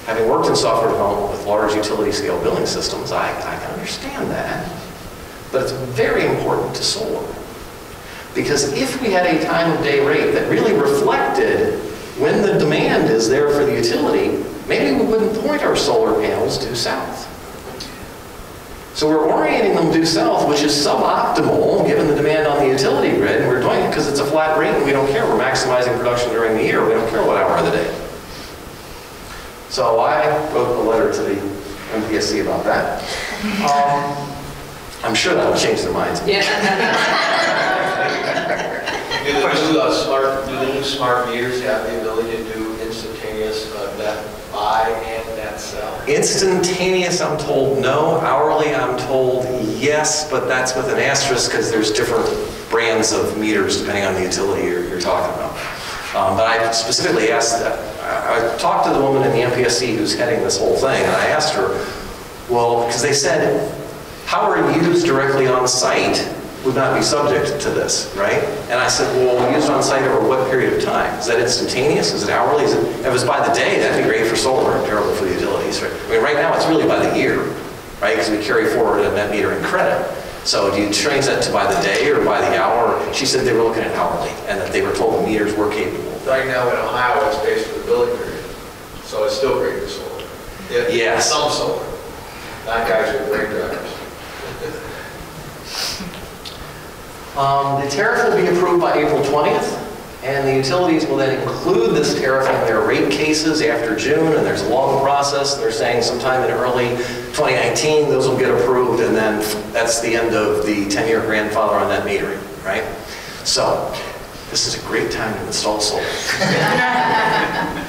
Having worked in software development with large utility scale billing systems, I, I can understand that. But it's very important to solar. Because if we had a time of day rate that really reflected when the demand is there for the utility, maybe we wouldn't point our solar panels due south. So we're orienting them due south, which is suboptimal given the demand on the utility grid, and we're doing it because it's a flat rate and we don't care. We're maximizing production during the year. We don't care what hour of the day. So I wrote a letter to the MPSC about that. Um, I'm sure that'll change their minds. Do the new uh, smart, do the new smart meters have the ability to do instantaneous uh, net buy and net sell? Instantaneous, I'm told no. Hourly, I'm told yes, but that's with an asterisk because there's different brands of meters depending on the utility you're, you're talking about. Um, but I specifically asked, that- I I talked to the woman in the MPSC who's heading this whole thing, and I asked her, well, because they said, power used directly on site would not be subject to this, right? And I said, well, used on site over what period of time? Is that instantaneous? Is it hourly? Is it, if it was by the day, that'd be great for solar, and terrible for the utilities, right? I mean, right now, it's really by the year, right? Because we carry forward a net meter metering credit. So do you change that to by the day or by the hour? She said they were looking at hourly, and that they were told the meters were capable. Right now in Ohio, it's based on the billing period, so it's still great for solar. Yeah, Yes. Some solar, not guys with brain drivers. Um, The tariff will be approved by April 20th, and the utilities will then include this tariff in their rate cases after June, and there's a long process. They're saying sometime in early 2019, those will get approved, and then that's the end of the 10-year grandfather on that metering, right? So, this is a great time to install solar.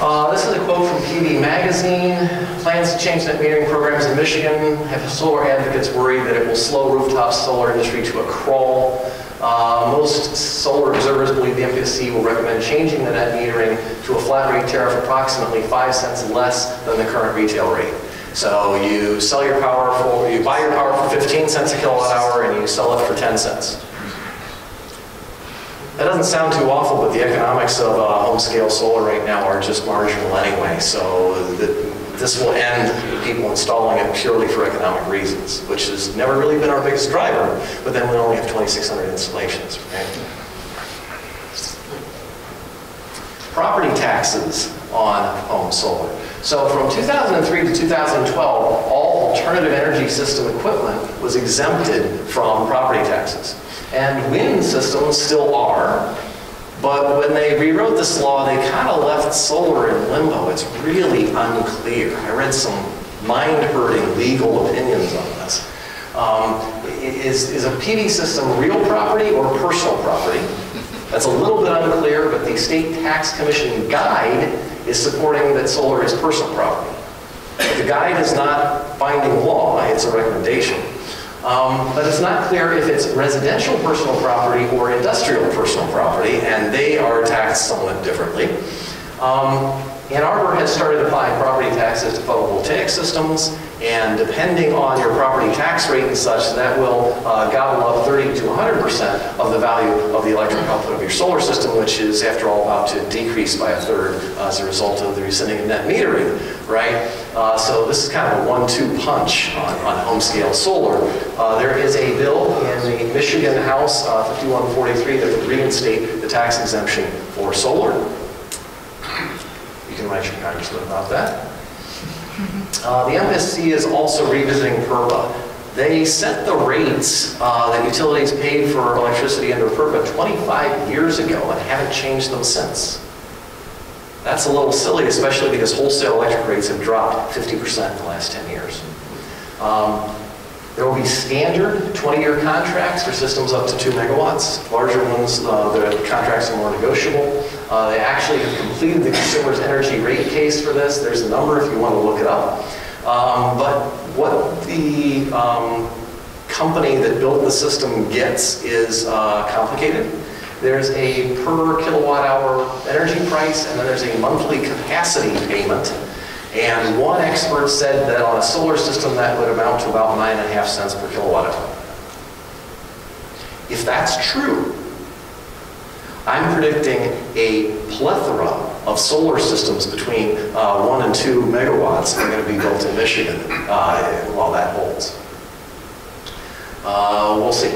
Uh, This is a quote from PV Magazine. Plans to change net metering programs in Michigan have solar advocates worried that it will slow rooftop solar industry to a crawl. Uh, Most solar observers believe the MPSC will recommend changing the net metering to a flat rate tariff approximately 5 cents less than the current retail rate. So you sell your power for, you buy your power for 15 cents a kilowatt hour and you sell it for 10 cents. That doesn't sound too awful, but the economics of uh, home-scale solar right now are just marginal anyway. So th- this will end people installing it purely for economic reasons, which has never really been our biggest driver, but then we only have 2,600 installations, right? Property taxes on home solar. So from 2003 to 2012, all alternative energy system equipment was exempted from property taxes. And wind systems still are, but when they rewrote this law, they kind of left solar in limbo. It's really unclear. I read some mind-hurting legal opinions on this. Um, Is, is a PV system real property or personal property? That's a little bit unclear, but the State Tax Commission guide is supporting that solar is personal property. The guide is not binding law, it's a recommendation. Um, But it's not clear if it's residential personal property or industrial personal property, and they are taxed somewhat differently. Um, Ann Arbor has started applying property taxes to photovoltaic systems, and depending on your property tax rate and such, that will uh, gobble up 30 to 100% of the value of the electric output of your solar system, which is, after all, about to decrease by a third uh, as a result of the rescinding of net metering, right? Uh, So this is kind of a one-two punch on, on home-scale solar. Uh, There is a bill in the Michigan House, uh, 5143, that would reinstate the tax exemption for solar. You can write your congressman about that. Uh, The MSC is also revisiting PURPA. They set the rates uh, that utilities paid for electricity under PURPA 25 years ago and haven't changed them since. That's a little silly, especially because wholesale electric rates have dropped 50% in the last 10 years. Um, There will be standard 20-year contracts for systems up to 2 megawatts. Larger ones, uh, the contracts are more negotiable. Uh, They actually have completed the Consumers Energy rate case for this. There's a number if you want to look it up. Um, But what the um, company that built the system gets is uh, complicated. There's a per kilowatt hour energy price, and then there's a monthly capacity payment. And one expert said that on a solar system, that would amount to about nine and a half cents per kilowatt hour. If that's true, predicting a plethora of solar systems between uh, one and two megawatts are going to be built in Michigan uh, while that holds. Uh, We'll see.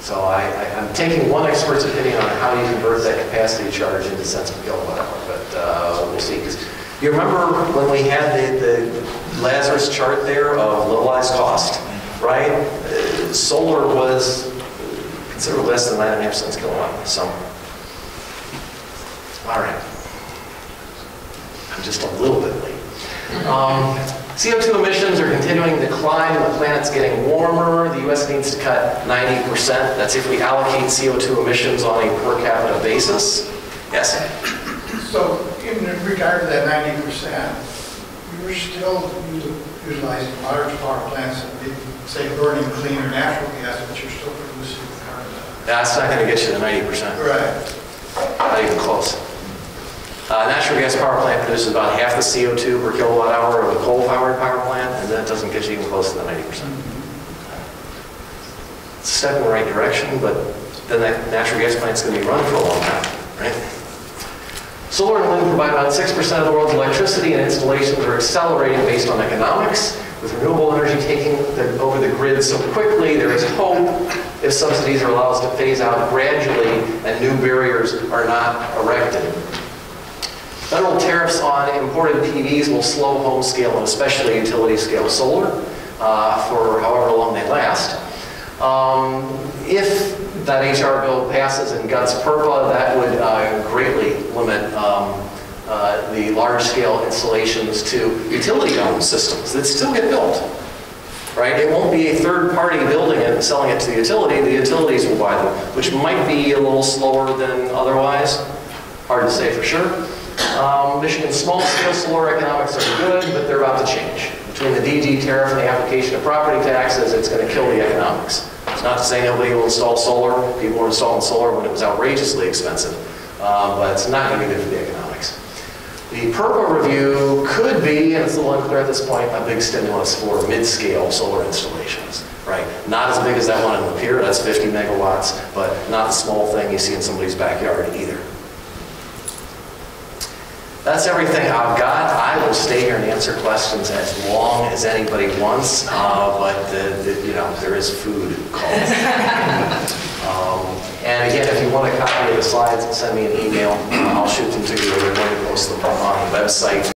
So I, I'm taking one expert's opinion on how you convert that capacity charge into cents per kilowatt hour, but uh, we'll see. You remember when we had the, the Lazard's chart there of levelized cost, right? Uh, Solar was considerably less than nine and a half cents kilowatt, so. All right. I'm just a little bit late. Um, CO2 emissions are continuing to climb, the planet's getting warmer, the US needs to cut 90%. That's if we allocate CO2 emissions on a per capita basis. Yes? So in regard to that ninety percent, you're still utilizing large power plants that didn't say burning clean or natural gas, but you're still producing carbon. That's not gonna get you to 90%, Right. not even close. Uh, Natural gas power plant produces about half the CO2 per kilowatt hour of a coal-powered power plant, and that doesn't get you even close to the 90%. It's a step in the right direction, but then that natural gas plant's going to be running for a long time, right? Solar and wind provide about 6% of the world's electricity, and installations are accelerating based on economics, with renewable energy taking the- over the grid so quickly, there is hope if subsidies are allowed to phase out gradually and new barriers are not erected. Federal tariffs on imported PVs will slow home scale and especially utility scale solar uh, for however long they last. Um, If that HR bill passes and guts PURPA, that would uh, greatly limit um, uh, the large-scale installations to utility-owned systems that still get built, right? It won't be a third-party building it and selling it to the utility, the utilities will buy them, which might be a little slower than otherwise, hard to say for sure. Um, Michigan's small-scale solar economics are good, but they're about to change. Between the DG tariff and the application of property taxes, it's going to kill the economics. It's not to say nobody will install solar. People were installing solar when it was outrageously expensive, Um, but it's not going to be good for the economics. The PURPA review could be, and it's a little unclear at this point, a big stimulus for mid-scale solar installations, right? Not as big as that one in Lapeer, that's 50 megawatts, but not the small thing you see in somebody's backyard either. That's everything I've got. I will stay here and answer questions as long as anybody wants, uh, but, the- the- you know, there is food called. Um, And again, if you want a copy of the slides, send me an email. I'll shoot them to you. We're going to post them on the website.